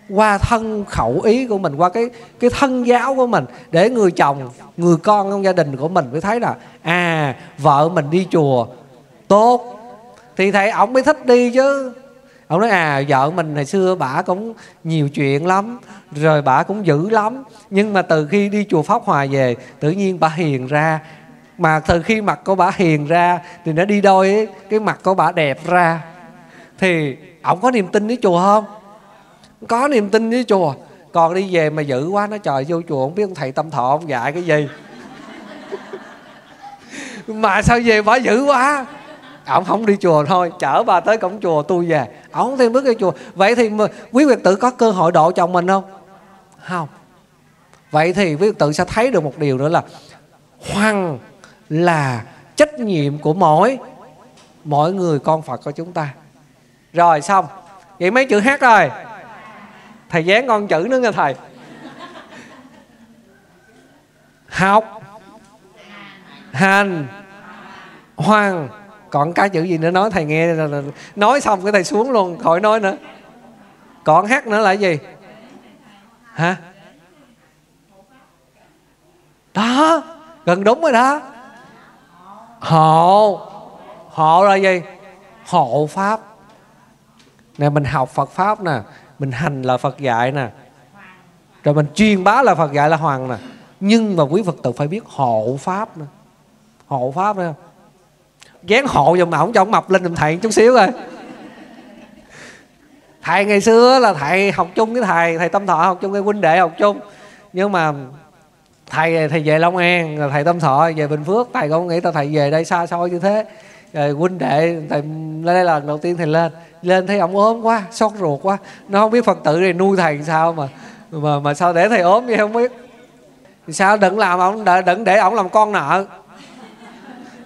Qua thân khẩu ý của mình, qua cái cái thân giáo của mình. Để người chồng, người con trong gia đình của mình mới thấy là à vợ mình đi chùa, tốt. Thì thầy ổng mới thích đi chứ ông nói à vợ mình hồi xưa bả cũng nhiều chuyện lắm rồi bả cũng dữ lắm. Nhưng mà từ khi đi chùa pháp hòa về tự nhiên bả hiền ra. Mà từ khi mặt của bả hiền ra thì nó đi đôi ấy, cái mặt của bả đẹp ra. Thì ổng có niềm tin với chùa không? Có niềm tin với chùa. Còn đi về mà dữ quá nó trời vô chùa không biết ông thầy tâm thọ ông dạy cái gì. *laughs* Mà sao về bả dữ quá? Ổng không đi chùa thôi, chở bà tới cổng chùa tôi về. Ổng không thêm bước đi chùa. Vậy thì mà quý việt tử có cơ hội độ chồng mình không? Không. Vậy thì quý việt tử sẽ thấy được một điều nữa là hoằng là trách nhiệm của mỗi mỗi người con phật của chúng ta. Rồi, xong. Vậy mấy chữ hát rồi? Thầy dán con chữ nữa nha thầy. Học. Hành. Hoàng còn cái chữ gì nữa nói, thầy nghe nói xong cái thầy xuống luôn, khỏi nói nữa. Còn hát nữa là gì? Hả? Đó, gần đúng rồi đó. Hộ. Hộ là gì? Hộ pháp. Nè, mình học phật pháp nè, mình hành là phật dạy nè. Rồi mình truyền bá là phật dạy là hoàng nè. Nhưng mà quý phật tử phải biết hộ pháp nè. Hộ pháp nè gán hộ dùm mà không cho ông mập lên giùm thầy chút xíu rồi thầy ngày xưa là thầy học chung với thầy thầy tâm thọ học chung với huynh đệ học chung. Nhưng mà thầy thầy về long an, rồi thầy tâm thọ về bình phước. Thầy không nghĩ tao thầy về đây xa xôi như thế. Rồi huynh đệ thầy lên đây là lần đầu tiên thầy lên. Lên thấy ông ốm quá xót ruột quá. Nó không biết phật tử này nuôi thầy sao mà mà mà sao để thầy ốm vậy không biết. Sao đừng làm ông đừng để ông làm con nợ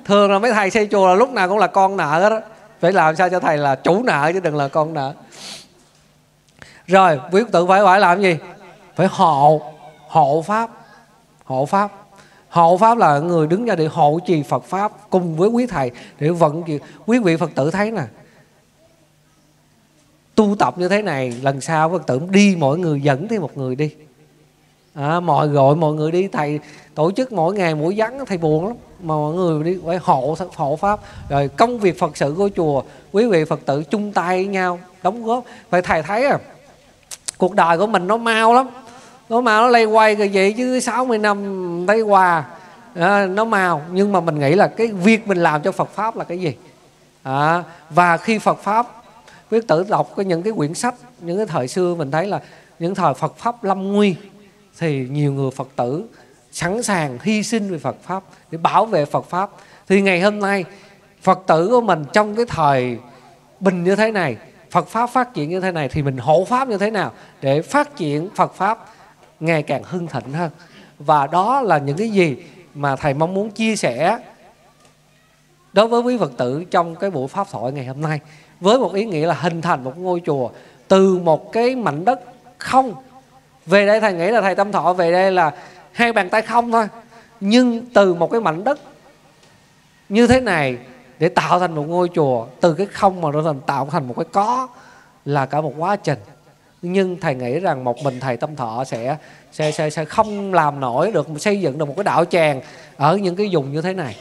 thường là mấy thầy xây chùa là lúc nào cũng là con nợ hết đó phải làm sao cho thầy là chủ nợ chứ đừng là con nợ. Rồi, quý tự phải phải làm gì? Phải hộ hộ pháp hộ pháp. Hộ pháp là người đứng ra để hộ trì phật pháp cùng với quý thầy để vận chuyển quý vị phật tử thấy nè, tu tập như thế này, lần sau phật tử đi, mỗi người dẫn thêm một người đi à, mọi gọi mọi người đi thầy tổ chức mỗi ngày mỗi vắng thầy buồn lắm. Mà mọi người đi phải hộ hộ pháp. Rồi công việc phật sự của chùa quý vị phật tử chung tay với nhau đóng góp. Vậy thầy thấy à cuộc đời của mình nó mau lắm. Nó mau nó lây quay rồi vậy chứ 60 năm thấy qua. À, nó mau. Nhưng mà mình nghĩ là cái việc mình làm cho Phật pháp là cái gì? À, và khi Phật pháp quyết tử đọc cái những cái quyển sách những cái thời xưa mình thấy là những thời Phật pháp lâm nguy thì nhiều người Phật tử sẵn sàng hy sinh về Phật pháp, để bảo vệ Phật pháp. Thì ngày hôm nay, Phật tử của mình trong cái thời bình như thế này, Phật pháp phát triển như thế này, thì mình hộ pháp như thế nào để phát triển Phật pháp ngày càng hưng thịnh hơn? Và đó là những cái gì mà thầy mong muốn chia sẻ đối với quý Phật tử trong cái buổi pháp thoại ngày hôm nay. Với một ý nghĩa là hình thành một ngôi chùa từ một cái mảnh đất không về đây thầy nghĩ là thầy tâm thọ về đây là hai bàn tay không thôi nhưng từ một cái mảnh đất như thế này để tạo thành một ngôi chùa từ cái không mà nó thành tạo thành một cái có là cả một quá trình. Nhưng thầy nghĩ rằng một mình thầy tâm thọ sẽ sẽ sẽ, sẽ không làm nổi được xây dựng được một cái đạo tràng ở những cái vùng như thế này.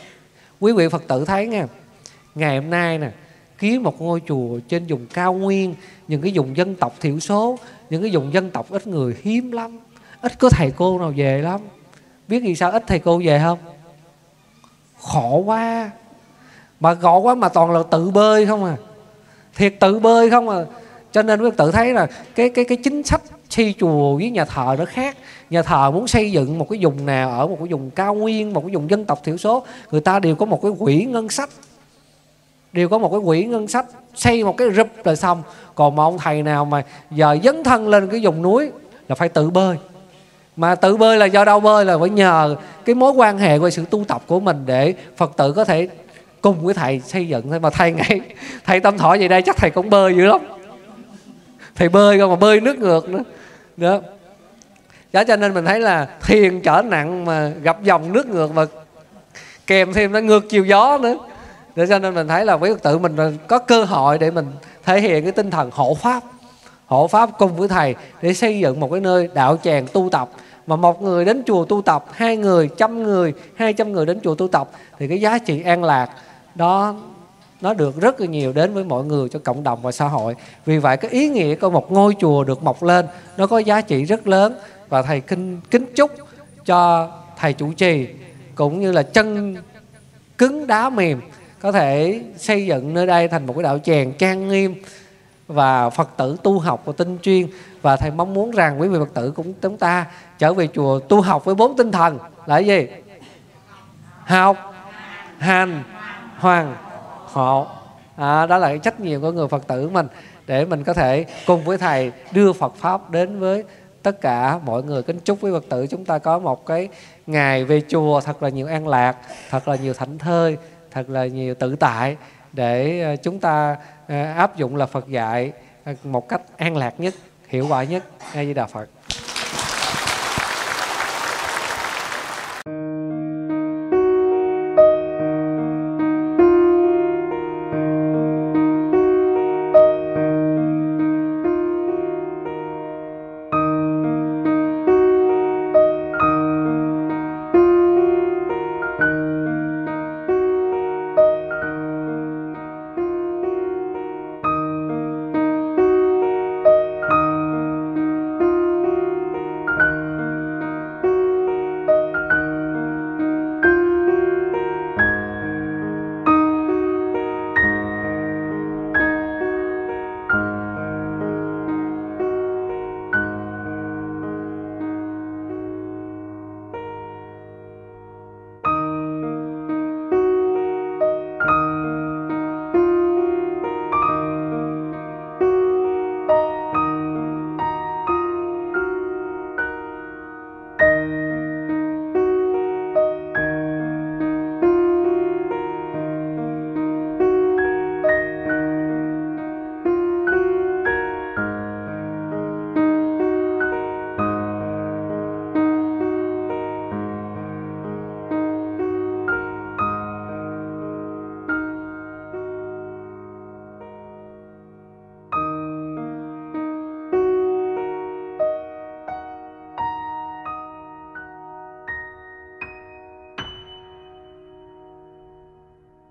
Quý vị phật tử thấy nghe ngày hôm nay nè kiếm một ngôi chùa trên vùng cao nguyên, những cái vùng dân tộc thiểu số, những cái vùng dân tộc ít người, hiếm lắm. Ít có thầy cô nào về lắm. Biết vì sao ít thầy cô về không? Khổ quá. Mà khổ quá mà toàn là tự bơi không à. Thiệt tự bơi không à. Cho nên quý tự thấy là cái cái cái chính sách xây chùa với nhà thờ nó khác. Nhà thờ muốn xây dựng một cái vùng nào ở một cái vùng cao nguyên, một cái vùng dân tộc thiểu số, người ta đều có một cái quỹ ngân sách đều có một cái quỹ ngân sách, xây một cái rụp là xong. Còn mà ông thầy nào mà giờ dấn thân lên cái vùng núi là phải tự bơi. Mà tự bơi là do đâu bơi là phải nhờ cái mối quan hệ và sự tu tập của mình để phật tử có thể cùng với thầy xây dựng. Thôi mà thầy ngay thầy tâm thọ về đây, chắc thầy cũng bơi dữ lắm. Thầy bơi không mà bơi nước ngược nữa. Đó. Đó, cho nên mình thấy là thiền trở nặng mà gặp dòng nước ngược mà kèm thêm nó ngược chiều gió nữa để cho nên mình thấy là quý phật tử mình có cơ hội để mình thể hiện cái tinh thần hộ pháp hộ pháp cùng với thầy để xây dựng một cái nơi đạo tràng tu tập. Mà một người đến chùa tu tập, hai người, trăm người, hai trăm người đến chùa tu tập thì cái giá trị an lạc đó, nó được rất là nhiều đến với mọi người cho cộng đồng và xã hội. Vì vậy cái ý nghĩa của một ngôi chùa được mọc lên, nó có giá trị rất lớn. Và thầy kính kính chúc cho thầy chủ trì cũng như là chân cứng đá mềm có thể xây dựng nơi đây thành một cái đạo tràng trang nghiêm và phật tử tu học và tinh chuyên. Và thầy mong muốn rằng quý vị phật tử cũng chúng ta trở về chùa tu học với bốn tinh thần. Là gì? Học hành hoàng hộ à, đó là cái trách nhiệm của người phật tử mình để mình có thể cùng với thầy đưa phật pháp đến với tất cả mọi người. Kính chúc với phật tử chúng ta có một cái ngày về chùa thật là nhiều an lạc thật là nhiều thảnh thơi thật là nhiều tự tại để ờ, chúng ta ờ, áp dụng là phật dạy ờ, một cách an lạc nhất, hiệu quả nhất a di đà phật.